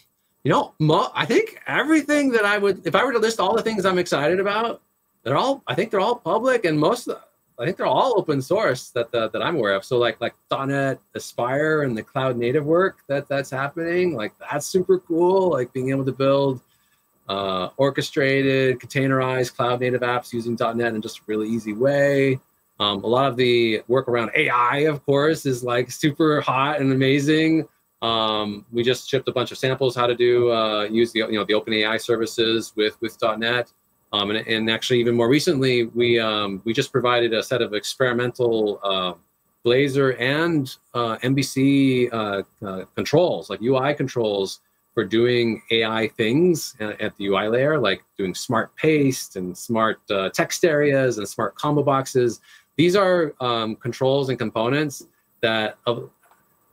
[SPEAKER 5] you know, mo- I think everything that I would, if I were to list all the things I'm excited about, they're all, I think they're all public, and most of I think they're all open source that the, that I'm aware of. So like like .NET Aspire and the cloud native work that that's happening, like that's super cool. Like being able to build uh, orchestrated, containerized cloud native apps using .NET in just a really easy way. Um, a lot of the work around AI, of course, is like super hot and amazing. Um, we just shipped a bunch of samples how to do uh, use the you know the OpenAI services with with .NET. Um, and, and, actually, even more recently, we um, we just provided a set of experimental uh, Blazor and uh, uh, uh controls, like UI controls for doing AI things at the UI layer, like doing smart paste and smart uh, text areas and smart combo boxes. These are um, controls and components that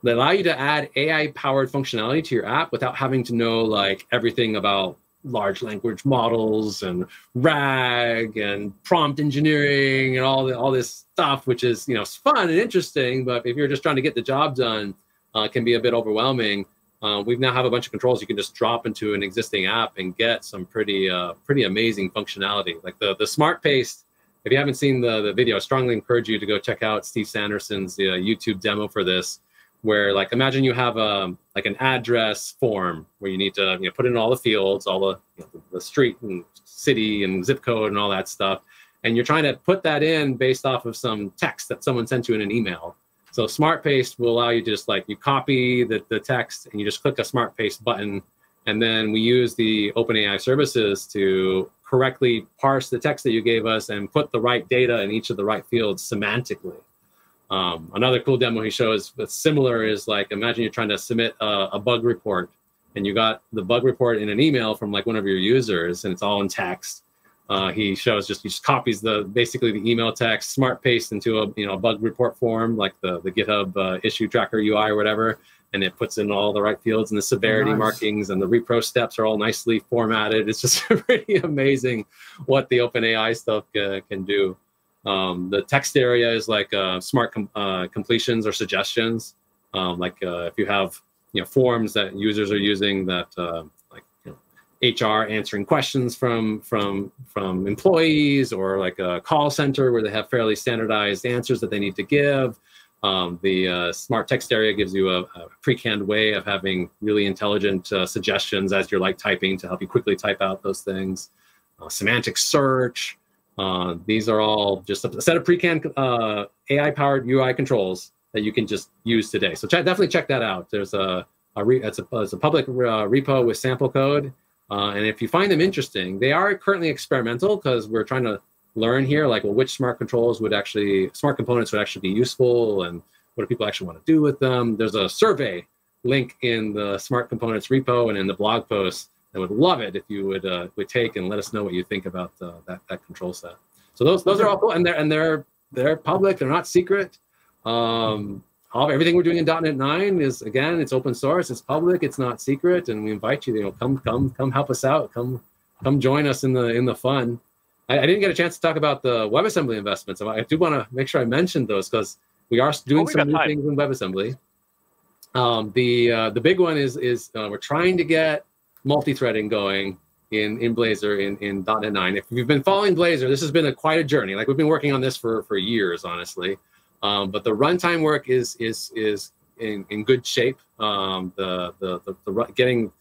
[SPEAKER 5] that allow you to add AI powered functionality to your app without having to know like everything about large language models and RAG and prompt engineering and all the, all this stuff, which is you know fun and interesting. But if you're just trying to get the job done, uh, can be a bit overwhelming. Uh, we now have a bunch of controls you can just drop into an existing app and get some pretty uh, pretty amazing functionality. Like the the smart paste. If you haven't seen the, the video, I strongly encourage you to go check out Steve Sanderson's uh, YouTube demo for this where like imagine you have a um, like an address form where you need to you know put in all the fields all the you know, the street and city and zip code and all that stuff. And you're trying to put that in based off of some text that someone sent you in an email. So smart paste will allow you to just like you copy the, the text and you just click a smart paste button. And then we use the openai services to correctly parse the text that you gave us and put the right data in each of the right fields semantically um, another cool demo he shows that's similar is like imagine you're trying to submit a, a, bug report and you got the bug report in an email from like one of your users and it's all in text. Uh, he shows just he just copies the basically the email text, smart paste into a you know a bug report form like the the GitHub uh, issue tracker UI or whatever, and it puts in all the right fields and the severity nice. markings and the repro steps are all nicely formatted. It's just pretty amazing what the OpenAI stuff uh, can do. Um, the text area is like uh, smart com- uh, completions or suggestions. Um, like uh, if you have you know forms that users are using that uh, like you know, HR answering questions from from from employees or like a call center where they have fairly standardized answers that they need to give. Um, the uh, smart text area gives you a, a pre-canned way of having really intelligent uh, suggestions as you're like typing to help you quickly type out those things. Semantic search. Uh, these are all just a set of pre-canned uh, AI-powered UI controls that you can just use today. So definitely check that out. There's a, a re, it's, a, it's a public uh, repo with sample code. and if you find them interesting, they are currently experimental because we're trying to learn here like well which smart controls would actually smart components would actually be useful and what do people actually want to do with them there's a survey link in the smart components repo and in the blog post i would love it if you would uh, would take and let us know what you think about uh, that that control set so those those are all cool and they're and they're they're public they're not secret um all everything we're doing in .NET 9 is again it's open source it's public it's not secret and we invite you you know come come come help us out come come join us in the in the fun I, I, didn't get a chance to talk about the WebAssembly investments. I do want to make sure I mentioned those because we are doing oh, we some new time. things in WebAssembly. Um, the uh, the big one is is uh, we're trying to get multi-threading going in in Blazor in in .NET 9. If you've been following Blazor, this has been a quite a journey. Like we've been working on this for for years, honestly. Um, but the runtime work is is is in, in good shape. Um, the, the the the getting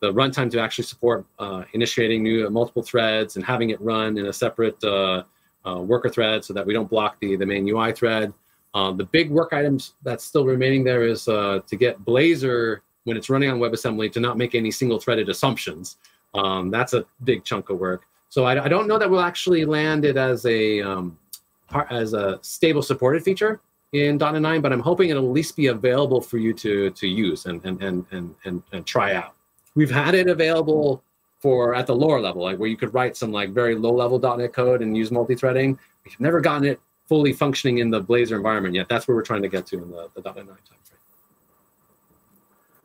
[SPEAKER 5] the runtime to actually support uh, initiating new uh, multiple threads and having it run in a separate uh, uh worker thread so that we don't block the, the main UI thread. Uh, the big work items that's still remaining there is uh, to get Blazor, when it's running on WebAssembly, to not make any single threaded assumptions. Um, that's a big chunk of work. So I, I, don't know that we'll actually land it as a um, as a stable supported feature in .NET 9, but I'm hoping it'll at least be available for you to to use and and and and, and, and try out. We've had it available for at the lower level, like where you could write some like very low level .NET code and use multi-threading. We've never gotten it fully functioning in the Blazor environment yet. That's where we're trying to get to in the, the .NET 9 timeframe.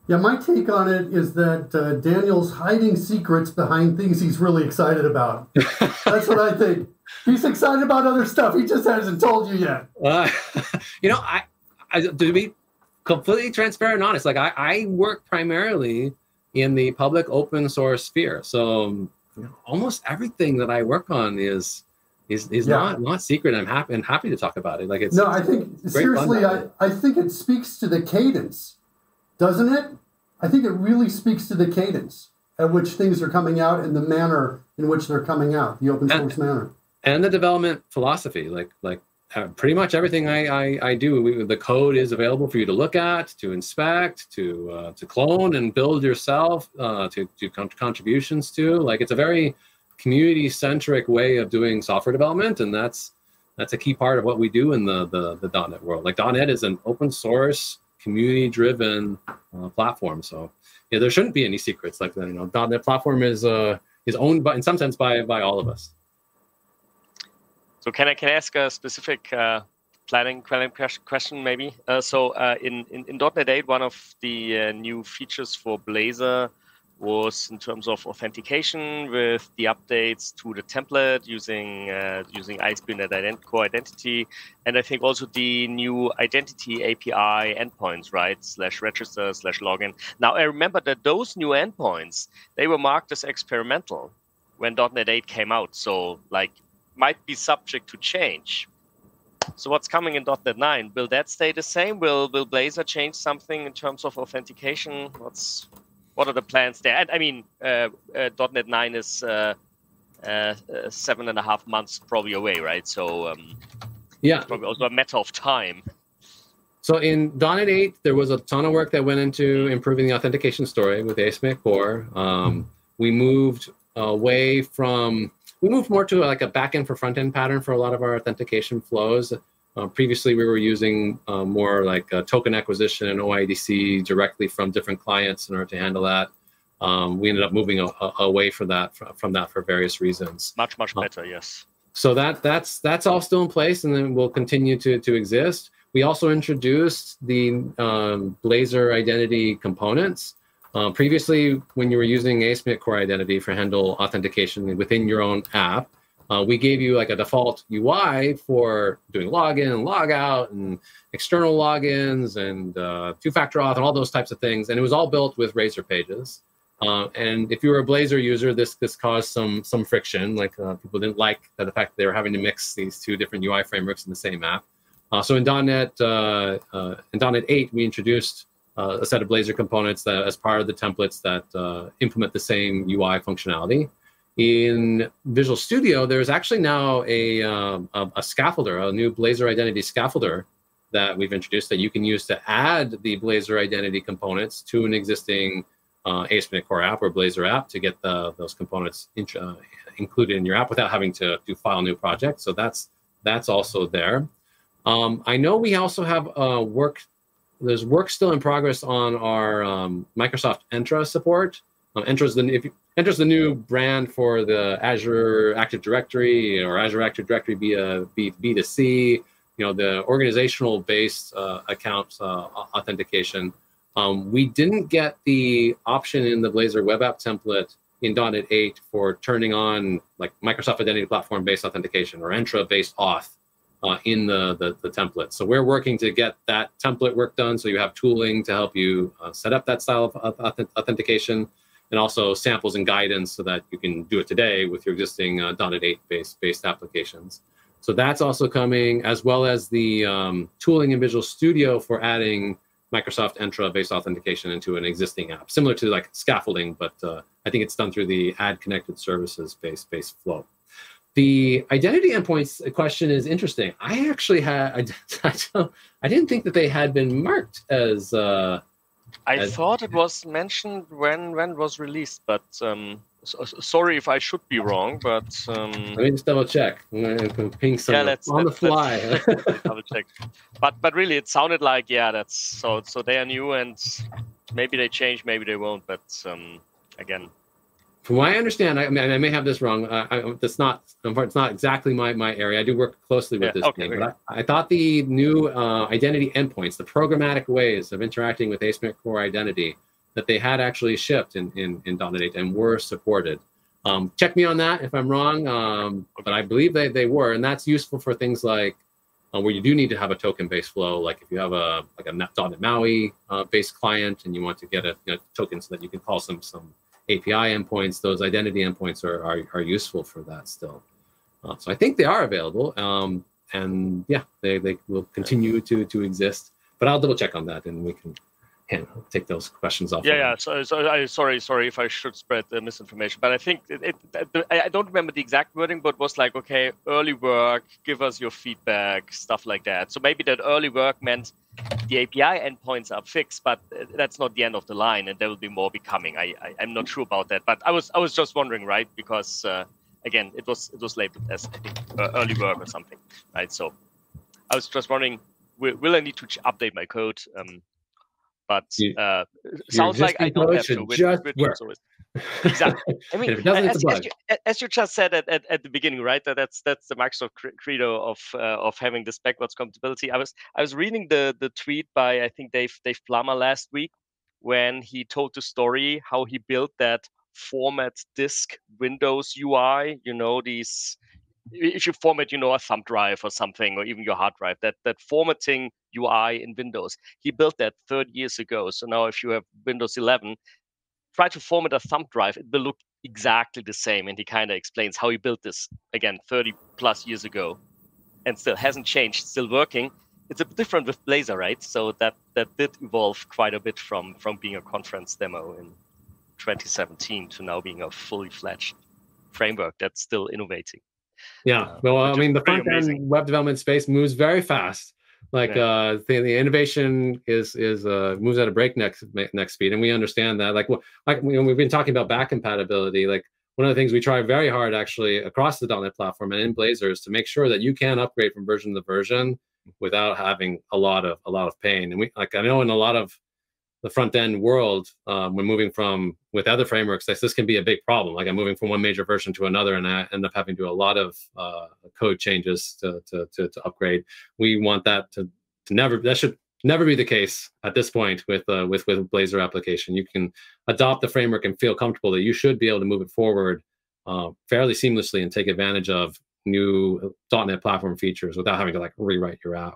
[SPEAKER 4] Yeah, my take on it is that uh, Daniel's hiding secrets behind things he's really excited about. That's what I think. He's excited about other stuff. He just hasn't told you yet. Uh,
[SPEAKER 5] you know, I, I to be completely transparent and honest, like I, I work primarily in the public open source sphere. So um, you know, almost everything that I work on is is, is yeah. not not secret. I'm happy and happy to talk about it. Like it's
[SPEAKER 4] no,
[SPEAKER 5] it's
[SPEAKER 4] I think seriously, I, I think it speaks to the cadence, doesn't it? I think it really speaks to the cadence at which things are coming out and the manner in which they're coming out, the open source
[SPEAKER 5] and,
[SPEAKER 4] manner,
[SPEAKER 5] and the development philosophy. Like like uh, pretty much everything I, I, I do, we, the code is available for you to look at, to inspect, to uh, to clone and build yourself, uh, to do con- contributions to. Like it's a very community centric way of doing software development, and that's that's a key part of what we do in the the, the .NET world. Like .NET is an open source, community driven uh, platform, so yeah, there shouldn't be any secrets. Like that. you know, .NET platform is uh, is owned by in some sense by by all of us.
[SPEAKER 2] So can I can I ask a specific uh, planning question maybe? Uh, so uh, in, in, in .NET 8, one of the uh, new features for Blazor was in terms of authentication with the updates to the template using uh, using ASP.NET ident- core identity, and I think also the new identity API endpoints, right? Slash register slash login. Now I remember that those new endpoints they were marked as experimental when .NET 8 came out. So like might be subject to change. So what's coming in .NET 9? Will that stay the same? Will will Blazor change something in terms of authentication? What's what are the plans there? And I mean, uh, uh, .NET 9 is uh, uh, seven and a half months probably away, right? So um,
[SPEAKER 5] yeah,
[SPEAKER 2] probably also a matter of time.
[SPEAKER 5] So in .NET 8, there was a ton of work that went into improving the authentication story with ASP.NET Core. Um, we moved away from we moved more to like a backend for front end pattern for a lot of our authentication flows. Uh, previously, we were using uh, more like token acquisition and OIDC directly from different clients in order to handle that. Um, we ended up moving a, a, away from that from that for various reasons.
[SPEAKER 2] Much much uh, better, uh, yes.
[SPEAKER 5] So that that's that's all still in place, and then will continue to to exist. We also introduced the um, Blazor identity components. Uh, previously, when you were using ASP.NET Core Identity for handle authentication within your own app, uh, we gave you like a default UI for doing login and logout and external logins and uh, two-factor auth and all those types of things. And it was all built with Razor Pages. Uh, and if you were a Blazor user, this this caused some some friction. Like uh, people didn't like the fact that they were having to mix these two different UI frameworks in the same app. Uh, so in .NET uh, in .NET 8, we introduced a set of Blazor components that, as part of the templates that implement the same UI functionality in Visual Studio, there's actually now a, um, a, a, scaffolder, a new Blazor Identity scaffolder that we've introduced that you can use to add the Blazor Identity components to an existing uh, ASP.NET Core app or Blazor app to get the, those components in, uh, included in your app without having to do file new project. So that's that's also there. Um, I know we also have uh, work. There's work still in progress on our um, Microsoft Entra support. Um, Entra is the if you, Entra is the new brand for the Azure Active Directory or Azure Active Directory via B, B2C. You know the organizational based uh, account uh, authentication. Um, we didn't get the option in the Blazor web app template in .NET 8 for turning on like Microsoft Identity Platform based authentication or Entra based auth uh, in the, the, the template. So we're working to get that template work done. So you have tooling to help you uh, set up that style of authentication and also samples and guidance so that you can do it today with your existing uh, .NET 8 based, based applications. So that's also coming, as well as the um, tooling in Visual Studio for adding Microsoft Entra based authentication into an existing app, similar to like scaffolding, but uh, I think it's done through the add connected services based based flow. The identity endpoints question is interesting. I actually had I, I, I didn't think that they had been marked as uh,
[SPEAKER 2] I thought it was mentioned when when it was released, but um, so, sorry if I should be wrong. But um,
[SPEAKER 5] let me just double check. Ping some yeah, let's, on let's, the fly.
[SPEAKER 2] Let's, double check. But but really, it sounded like yeah, that's so so they are new and maybe they change, maybe they won't. But um, again,
[SPEAKER 5] from what I understand, I, I mean, I may have this wrong. Uh, I, that's not, it's not exactly my, my area. I do work closely with yeah, this okay, thing, but I, I, thought the new uh, identity endpoints, the programmatic ways of interacting with ASP.NET Core Identity, that they had actually shipped in, in, in .NET 8 and were supported. Um, check me on that if I'm wrong, um, but I believe they, they were, and that's useful for things like uh, where you do need to have a token-based flow, like if you have a like a .NET MAUI uh, based client and you want to get a you know, token so that you can call some some API endpoints, those identity endpoints are, are, are useful for that still. Uh, so I think they are available. Um, and yeah, they, they will continue to, to exist. But I'll double check on that and we can can take those questions off.
[SPEAKER 2] Yeah, yeah. So, so I, sorry, sorry if I should spread the misinformation, but I think it, it, I don't remember the exact wording, but was like, okay, early work, give us your feedback, stuff like that. So maybe that early work meant the API endpoints are fixed, but that's not the end of the line, and there will be more becoming. I, I am not sure about that, but I was I was just wondering, right? Because uh, again, it was it was labeled as I think uh, early work or something, right? So I was just wondering, will, will I need to update my code? Um, but uh, sounds like I don't have to. With, with exactly. I mean, as, as, you, as, you, just said at, at, at, the beginning, right? That that's that's the Microsoft credo of uh, of having this backwards compatibility. I was I was reading the the tweet by I think Dave Dave Plummer last week when he told the story how he built that format disk Windows UI. You know these if you format, you know, a thumb drive or something, or even your hard drive, that that formatting UI in Windows, he built that 30 years ago. So now, if you have Windows 11, try to format a thumb drive, it will look exactly the same. And he kind of explains how he built this again 30 plus years ago, and still hasn't changed, still working. It's a bit different with Blazor, right? So that that did evolve quite a bit from from being a conference demo in 2017 to now being a fully fledged framework that's still innovating.
[SPEAKER 5] Yeah. Uh, well, I mean, the front end web development space moves very fast. Like yeah. uh, the, the innovation is is uh, moves at a breakneck next speed, and we understand that. Like, like you know, we've been talking about back compatibility. Like one of the things we try very hard actually across the .NET platform and in Blazor is to make sure that you can upgrade from version to version without having a lot of a lot of pain. And we like I know in a lot of the front end world um, when moving from with other frameworks this, this can be a big problem. Like i'm moving from one major version to another and i end up having to do a lot of uh, code changes to, to, to, to, upgrade. We want that to, to never that should never be the case at this point with uh, with with blazor application. You can adopt the framework and feel comfortable that you should be able to move it forward uh, fairly seamlessly and take advantage of new .NET platform features without having to like rewrite your app.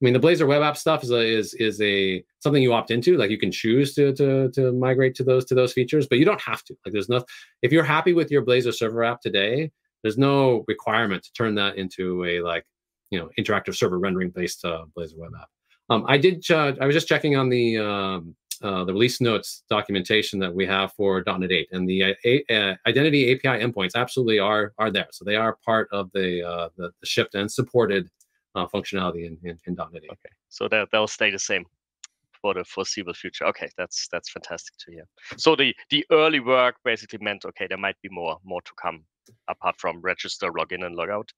[SPEAKER 5] I mean, the Blazor web app stuff is a, is is a something you opt into. Like you can choose to to to migrate to those to those features, but you don't have to. Like there's no if you're happy with your Blazor server app today, there's no requirement to turn that into a like you know interactive server rendering based uh, Blazor web app. Um, I did. Ch- I was just checking on the um, uh, the release notes documentation that we have for .NET 8, and the uh, uh identity API endpoints absolutely are are there. So they are part of the uh, the, the, shipped and supported uh, functionality in, in, in .NET 8.
[SPEAKER 2] Okay, so that they'll stay the same for the foreseeable future. Okay, that's that's fantastic to hear. So the the early work basically meant okay, there might be more more to come apart from register, login, and logout.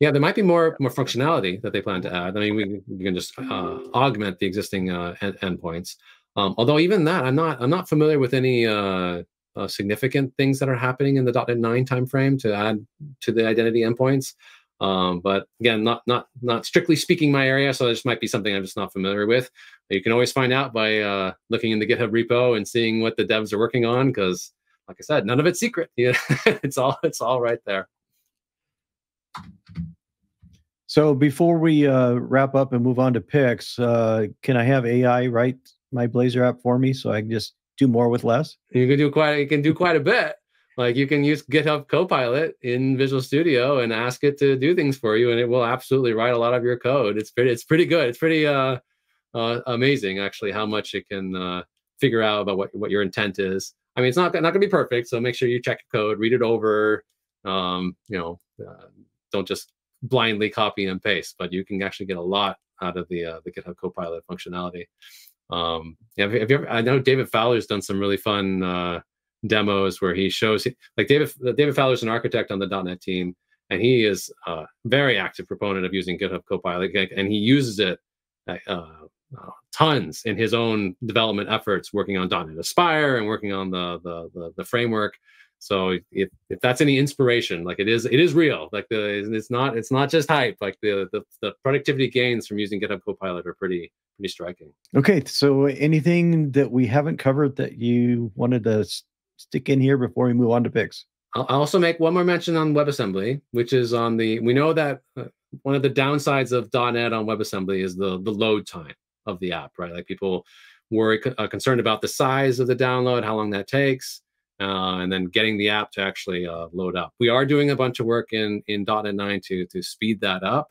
[SPEAKER 5] Yeah, there might be more more functionality that they plan to add. I mean, we, we can just uh, augment the existing uh, end, endpoints. Um, although even that, I'm not I'm not familiar with any uh, uh, significant things that are happening in the .NET 9 timeframe to add to the identity endpoints. Um, but again, not not not strictly speaking my area, so this might be something I'm just not familiar with. You can always find out by uh, looking in the GitHub repo and seeing what the devs are working on, because like I said, none of it's secret. Yeah, it's all it's all right there.
[SPEAKER 1] So before we uh, wrap up and move on to picks, uh, can I have AI write my Blazor app for me so I can just do more with less?
[SPEAKER 5] You can do quite you can do quite a bit. Like you can use GitHub Copilot in Visual Studio and ask it to do things for you, and it will absolutely write a lot of your code. It's pretty it's pretty good. It's pretty uh, uh amazing actually how much it can uh, figure out about what what your intent is. I mean, it's not not going to be perfect, so make sure you check your code, read it over. Um, you know, uh, don't just blindly copy and paste, but you can actually get a lot out of the uh, the GitHub Copilot functionality. Um, have, have you ever, I know David Fowler's done some really fun uh, demos where he shows like David David Fowler's an architect on the .NET team, and he is a very active proponent of using GitHub Copilot, and he uses it uh, uh, tons in his own development efforts, working on .NET Aspire and working on the the, the, the framework. So if, if that's any inspiration, like it is, it is real. Like the it's not it's not just hype. Like the the, the productivity gains from using GitHub Copilot are pretty pretty striking.
[SPEAKER 1] Okay, so anything that we haven't covered that you wanted to stick in here before we move on to picks?
[SPEAKER 5] I'll also make one more mention on WebAssembly, which is on the we know that uh, one of the downsides of .NET on WebAssembly is the the load time of the app, right? Like people worry uh, concerned about the size of the download, how long that takes uh, and then getting the app to actually uh, load up. We are doing a bunch of work in in .NET 9 to to speed that up.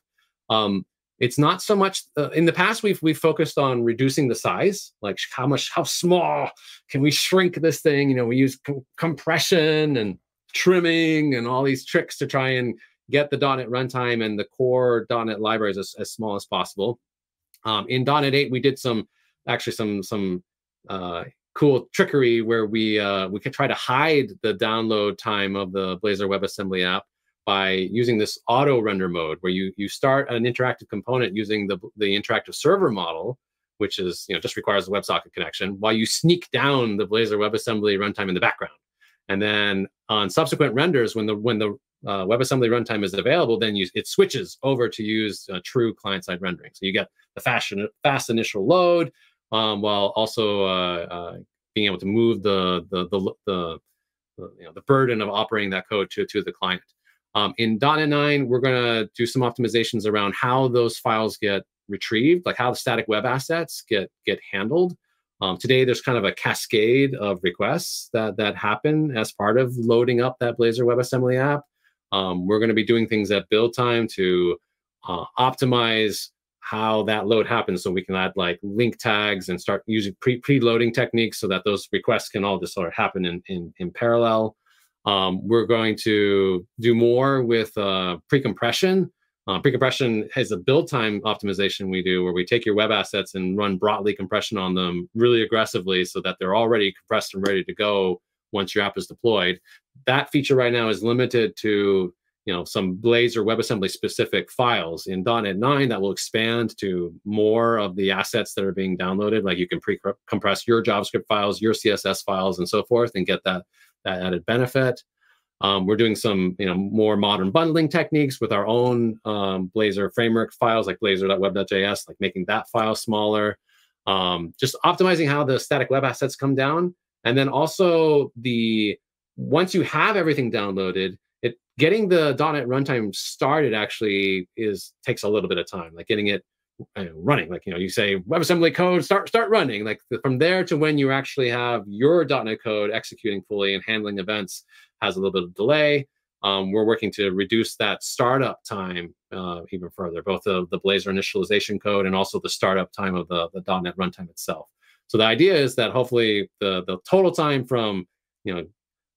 [SPEAKER 5] Um, it's not so much uh, in the past we've we've focused on reducing the size, like how much how small can we shrink this thing? You know, we use co- compression and trimming and all these tricks to try and get the .NET runtime and the core .NET libraries as, as small as possible. Um, in .NET 8, we did some actually some some uh, cool trickery where we uh, we could try to hide the download time of the Blazor WebAssembly app by using this auto render mode, where you you start an interactive component using the the interactive server model, which is you know just requires a WebSocket connection, while you sneak down the Blazor WebAssembly runtime in the background, and then on subsequent renders, when the when the uh, WebAssembly runtime is available, then you, it switches over to use uh, true client-side rendering. So you get the fast, fast initial load, um, while also uh, uh, being able to move the the the, the, you know the burden of operating that code to to the client. Um, in .NET 9, we're going to do some optimizations around how those files get retrieved, like how the static web assets get get handled. Um, today, there's kind of a cascade of requests that that happen as part of loading up that Blazor WebAssembly app. Um, we're going to be doing things at build time to uh, optimize how that load happens so we can add like link tags and start using pre preloading techniques so that those requests can all just sort of happen in, in, in parallel. Um, we're going to do more with uh, pre-compression. Uh, pre-compression has a build time optimization we do where we take your web assets and run Brotli compression on them really aggressively so that they're already compressed and ready to go once your app is deployed. That feature right now is limited to you know some Blazor WebAssembly specific files in .NET 9 that will expand to more of the assets that are being downloaded. Like you can pre-compress your JavaScript files, your CSS files, and so forth, and get that added benefit. Um, we're doing some you know more modern bundling techniques with our own um, Blazor framework files like Blazor.web.js, like making that file smaller. Um, just optimizing how the static web assets come down, and then also the once you have everything downloaded, it getting the .NET runtime started actually is takes a little bit of time, like getting it uh, running. Like you know, you say WebAssembly code start start running. Like from there to when you actually have your .NET code executing fully and handling events has a little bit of delay. Um, we're working to reduce that startup time uh, even further, both the, the Blazor initialization code and also the startup time of the, the .NET runtime itself. So the idea is that hopefully the, the total time from you know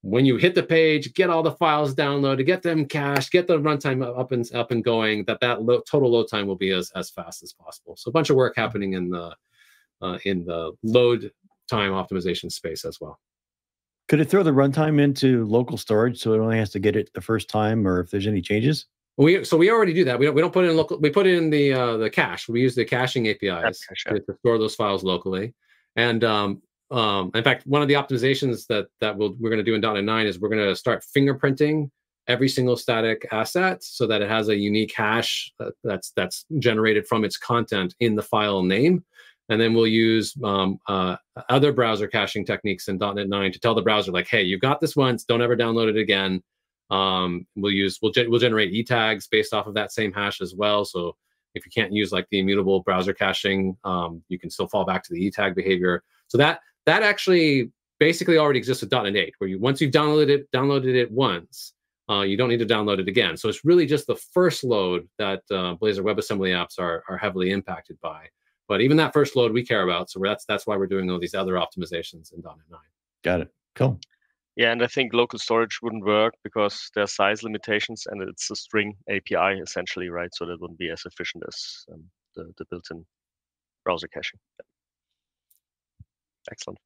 [SPEAKER 5] when you hit the page, get all the files downloaded, get them cached, get the runtime up and up and going, that that lo- total load time will be as, as fast as possible. So a bunch of work happening in the uh, in the load time optimization space as well.
[SPEAKER 1] Could it throw the runtime into local storage so it only has to get it the first time, or if there's any changes?
[SPEAKER 5] We so we already do that. We don't we don't put it in local. We put it in the uh, the cache. We use the caching APIs to, to store those files locally. And um, um, in fact, one of the optimizations that that we'll, we're going to do in .NET 9 is we're going to start fingerprinting every single static asset so that it has a unique hash that's that's generated from its content in the file name. And then we'll use um, uh, other browser caching techniques in .NET 9 to tell the browser like, hey, you've got this once, don't ever download it again. Um, we'll use we'll, ge- we'll generate e tags based off of that same hash as well. So if you can't use like the immutable browser caching, um, you can still fall back to the e tag behavior. So that that actually basically already exists with .NET 8, where you once you've downloaded it, downloaded it once, uh, you don't need to download it again. So it's really just the first load that uh, Blazor WebAssembly apps are are heavily impacted by. But even that first load we care about, so that's that's why we're doing all these other optimizations in .NET 9.
[SPEAKER 1] Got it. Cool.
[SPEAKER 2] Yeah, and I think local storage wouldn't work because there are size limitations, and it's a string API essentially, right? So that wouldn't be as efficient as um, the, the built-in browser caching. Yeah. Excellent.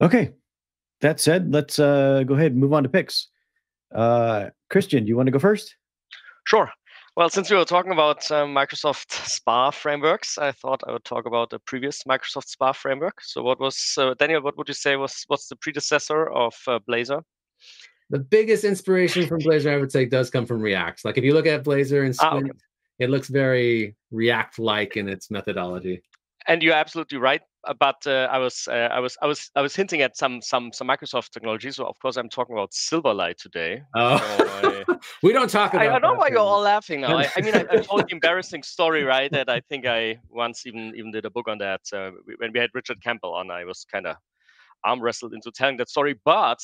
[SPEAKER 1] Okay. That said, let's uh, go ahead and move on to picks. Uh, Christian, do you want to go first?
[SPEAKER 2] Sure. Well, since we were talking about um, Microsoft SPA frameworks, I thought I would talk about the previous Microsoft SPA framework. So, what was uh, Daniel? What would you say was what's the predecessor of uh, Blazor?
[SPEAKER 5] The biggest inspiration from Blazor, I would say, does come from React. Like if you look at Blazor and Squint, ah, okay. it looks very React-like in its methodology.
[SPEAKER 2] And you're absolutely right. Uh, but uh, I was uh, I was I was I was hinting at some some some Microsoft technology. So of course I'm talking about Silverlight today.
[SPEAKER 5] Oh, so I, we don't talk about.
[SPEAKER 2] I, I don't know why you're all laughing now. I, I mean, I, I, told the embarrassing story, right? That I think I once even even did a book on that. Uh, when we had Richard Campbell on, I was kind of arm wrestled into telling that story. But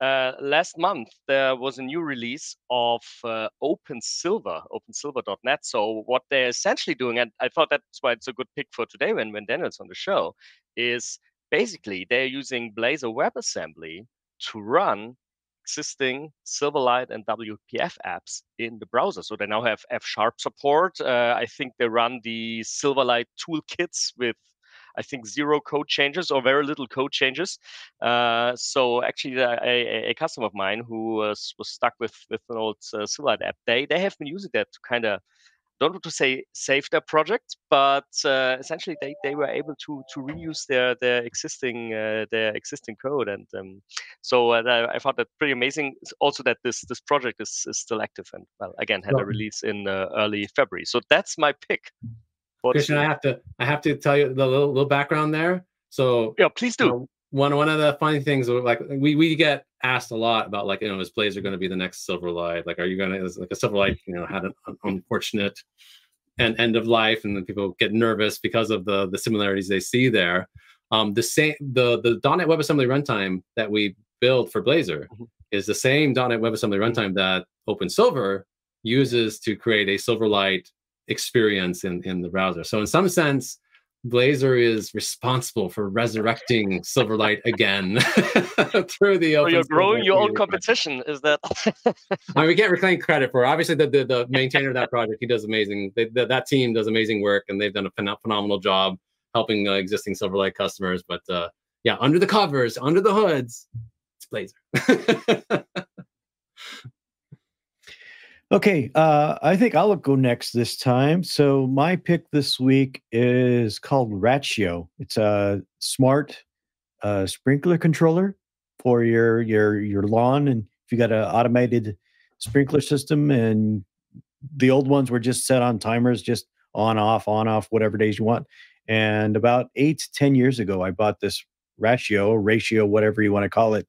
[SPEAKER 2] uh, last month there was a new release of uh, OpenSilver, OpenSilver.net. So what they're essentially doing, and I thought that's why it's a good pick for today when when Daniel's on the show, is basically they're using Blazor WebAssembly to run existing Silverlight and WPF apps in the browser. So they now have F Sharp support. Uh, I think they run the Silverlight toolkits with I think zero code changes or very little code changes. Uh, so actually, a, a, customer of mine who was, was stuck with with an old uh, app, they they have been using that to kind of don't want to say save their project, but uh, essentially they, they were able to to reuse their their existing uh, their existing code, and um, so uh, I found that pretty amazing. Also, that this this project is, is still active and well, again had a release in uh, early February. So that's my pick.
[SPEAKER 5] Christian, I have to I have to tell you the little, little background there. So
[SPEAKER 2] yeah, please do.
[SPEAKER 5] You know, one one of the funny things, like we we get asked a lot about like you know is Blazor going to be the next Silverlight? Like, are you going to is like a Silverlight? You know, had an unfortunate and end of life, and then people get nervous because of the the similarities they see there. Um, the same the the .NET WebAssembly runtime that we build for Blazor mm-hmm. is the same .NET WebAssembly runtime that OpenSilver uses to create a Silverlight experience in, in the browser. So in some sense, Blazor is responsible for resurrecting Silverlight again through the.
[SPEAKER 2] So you're growing your own competition. Is that?
[SPEAKER 5] I mean, we can't reclaim credit for. It. Obviously, the, the, the maintainer of that project, he does amazing. They, the, that team does amazing work, and they've done a phenomenal job helping uh, existing Silverlight customers. But uh, yeah, under the covers, under the hoods, it's Blazor.
[SPEAKER 1] Okay, uh, I think I'll go next this time. So my pick this week is called Rachio. It's a smart uh, sprinkler controller for your your your lawn, and if you got an automated sprinkler system, and the old ones were just set on timers, just on off on off whatever days you want. And about eight to ten years ago, I bought this Rachio, ratio, whatever you want to call it,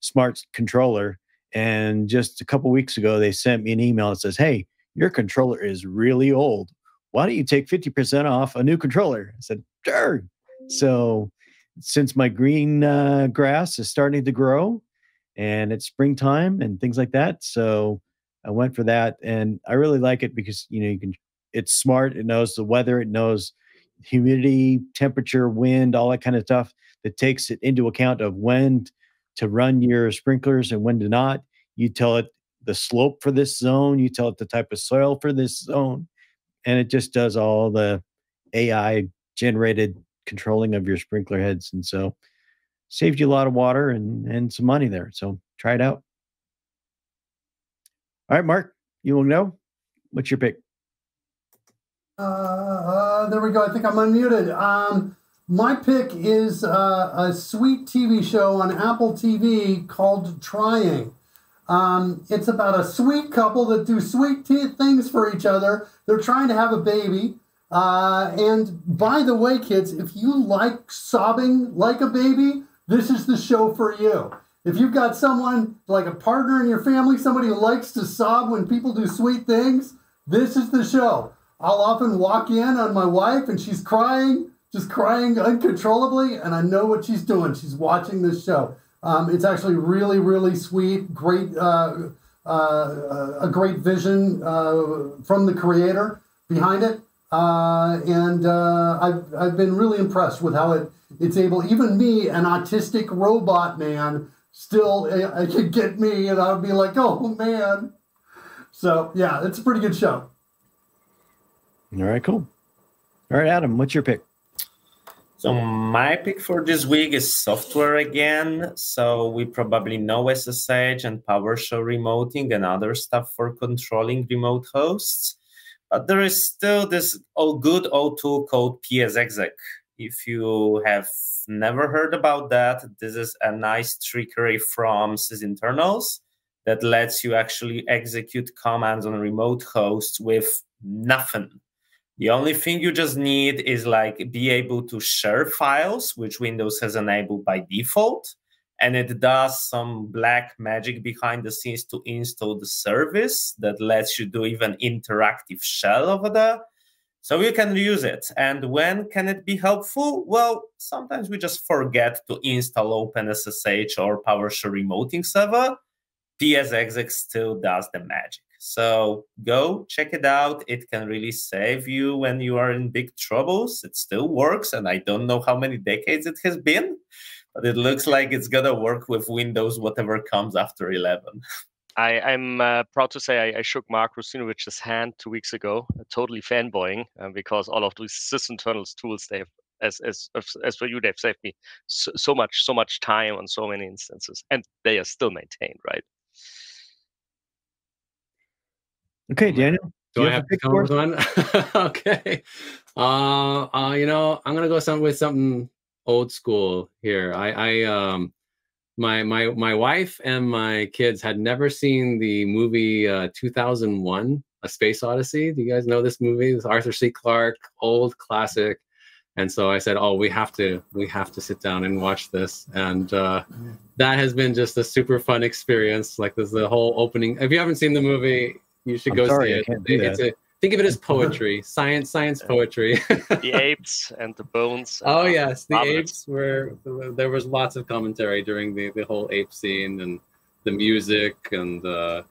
[SPEAKER 1] smart controller. And just a couple weeks ago, they sent me an email that says, "Hey, your controller is really old. Why don't you take 50% off a new controller?" I said, "Sure." So since my green uh, grass is starting to grow and it's springtime and things like that, so I went for that, and I really like it because you know you can. It's smart. It knows the weather. It knows humidity, temperature, wind, all that kind of stuff. That takes it into account of when to run your sprinklers and when to not. You tell it the slope for this zone. You tell it the type of soil for this zone, and it just does all the AI generated controlling of your sprinkler heads. And so saved you a lot of water and, and some money there. So try it out. All right, Mark, you will know what's your pick?
[SPEAKER 4] Uh, uh, there we go. I think I'm unmuted. Um, my pick is uh, a sweet TV show on Apple TV called Trying. Um, it's about a sweet couple that do sweet things for each other. They're trying to have a baby. Uh, and by the way, kids, if you like sobbing like a baby, this is the show for you. If you've got someone like a partner in your family, somebody who likes to sob when people do sweet things, this is the show. I'll often walk in on my wife and she's crying, just crying uncontrollably, and I know what she's doing. She's watching this show. Um, it's actually really, really sweet, great, uh, uh, a great vision uh, from the creator behind it. Uh, and uh, I've, I've been really impressed with how it, it's able, even me, an autistic robot man, still it could get me, and I'd be like, oh man. So yeah, it's a pretty good show.
[SPEAKER 1] All right, cool. All right, Adam, what's your pick?
[SPEAKER 3] So my pick for this week is software again. So we probably know SSH and PowerShell remoting and other stuff for controlling remote hosts. But there is still this old, good old tool called psexec. If you have never heard about that, this is a nice trickery from sysinternals that lets you actually execute commands on remote hosts with nothing. The only thing you just need is like be able to share files, which Windows has enabled by default and it does some black magic behind the scenes to install the service that lets you do even interactive shell over there. So you can use it. And when can it be helpful? Well, sometimes we just forget to install OpenSSH or PowerShell remoting server. psexec still does the magic. So go check it out. It can really save you when you are in big troubles. It still works. And I don't know how many decades it has been but it looks like it's gonna work with Windows, whatever comes after 11.
[SPEAKER 2] I, am uh, proud to say I, I, shook Mark Russinovich's hand two weeks ago, uh, totally fanboying, uh, because all of these sysinternals tools they have, as as as for you, they've saved me so, so, much so much time on so many instances, and they are still maintained, right?
[SPEAKER 1] Okay, Daniel.
[SPEAKER 5] Do, I have, have to come with one? okay. Uh, uh, you know, I'm gonna go some with something old school here. I, I um my my my wife and my kids had never seen the movie uh, 2001 a space odyssey. Do you guys know this movie? It's arthur c. Clarke old classic. And so i said oh we have to we have to sit down and watch this. And uh, that has been just a super fun experience. Like this the whole opening. If you haven't seen the movie you should
[SPEAKER 1] I'm
[SPEAKER 5] go
[SPEAKER 1] sorry,
[SPEAKER 5] see it it's a think of it as poetry, science, science poetry.
[SPEAKER 2] the apes and the bones.
[SPEAKER 5] Oh yes, the apes were. There was lots of commentary during the the whole ape scene and the music and uh,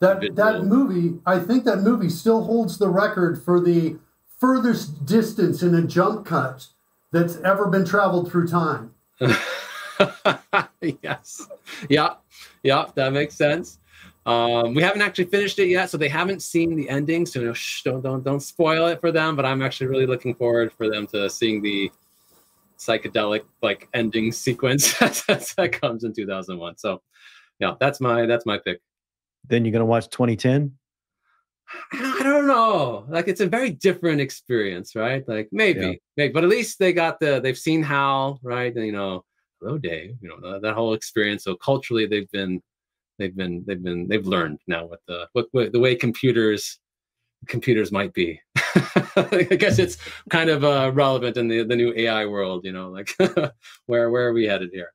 [SPEAKER 4] that that movie. I think that movie still holds the record for the furthest distance in a jump cut that's ever been traveled through time.
[SPEAKER 5] yes. Yeah. Yeah. That makes sense. Um, we haven't actually finished it yet, so they haven't seen the ending. So shh, don't don't don't spoil it for them. But I'm actually really looking forward for them to seeing the psychedelic like ending sequence that comes in 2001. So yeah, that's my that's my pick.
[SPEAKER 1] Then you're gonna watch 2010.
[SPEAKER 5] I don't know. Like it's a very different experience, right? Like maybe, yeah. maybe, but at least they got the they've seen Hal, right? And, you know, hello Dave, you know that, that whole experience. So culturally, they've been they've been they've been they've learned now what the what, what the way computers computers might be. I guess it's kind of uh, relevant in the the new AI world. You know, like where where are we headed here?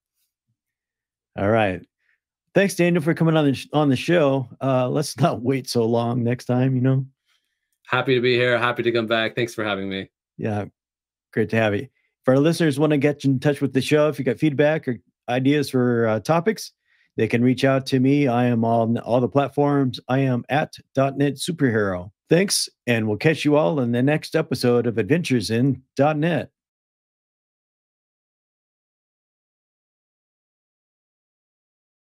[SPEAKER 1] All right. Thanks, Daniel, for coming on the sh- on the show. Uh, let's not wait so long next time. You know.
[SPEAKER 5] Happy to be here. Happy to come back. Thanks for having me.
[SPEAKER 1] Yeah, great to have you. If our listeners want to get in touch with the show, if you got feedback or ideas for uh, topics, they can reach out to me. I am on all the platforms. I am at .NET Superhero. Thanks, and we'll catch you all in the next episode of Adventures in .NET.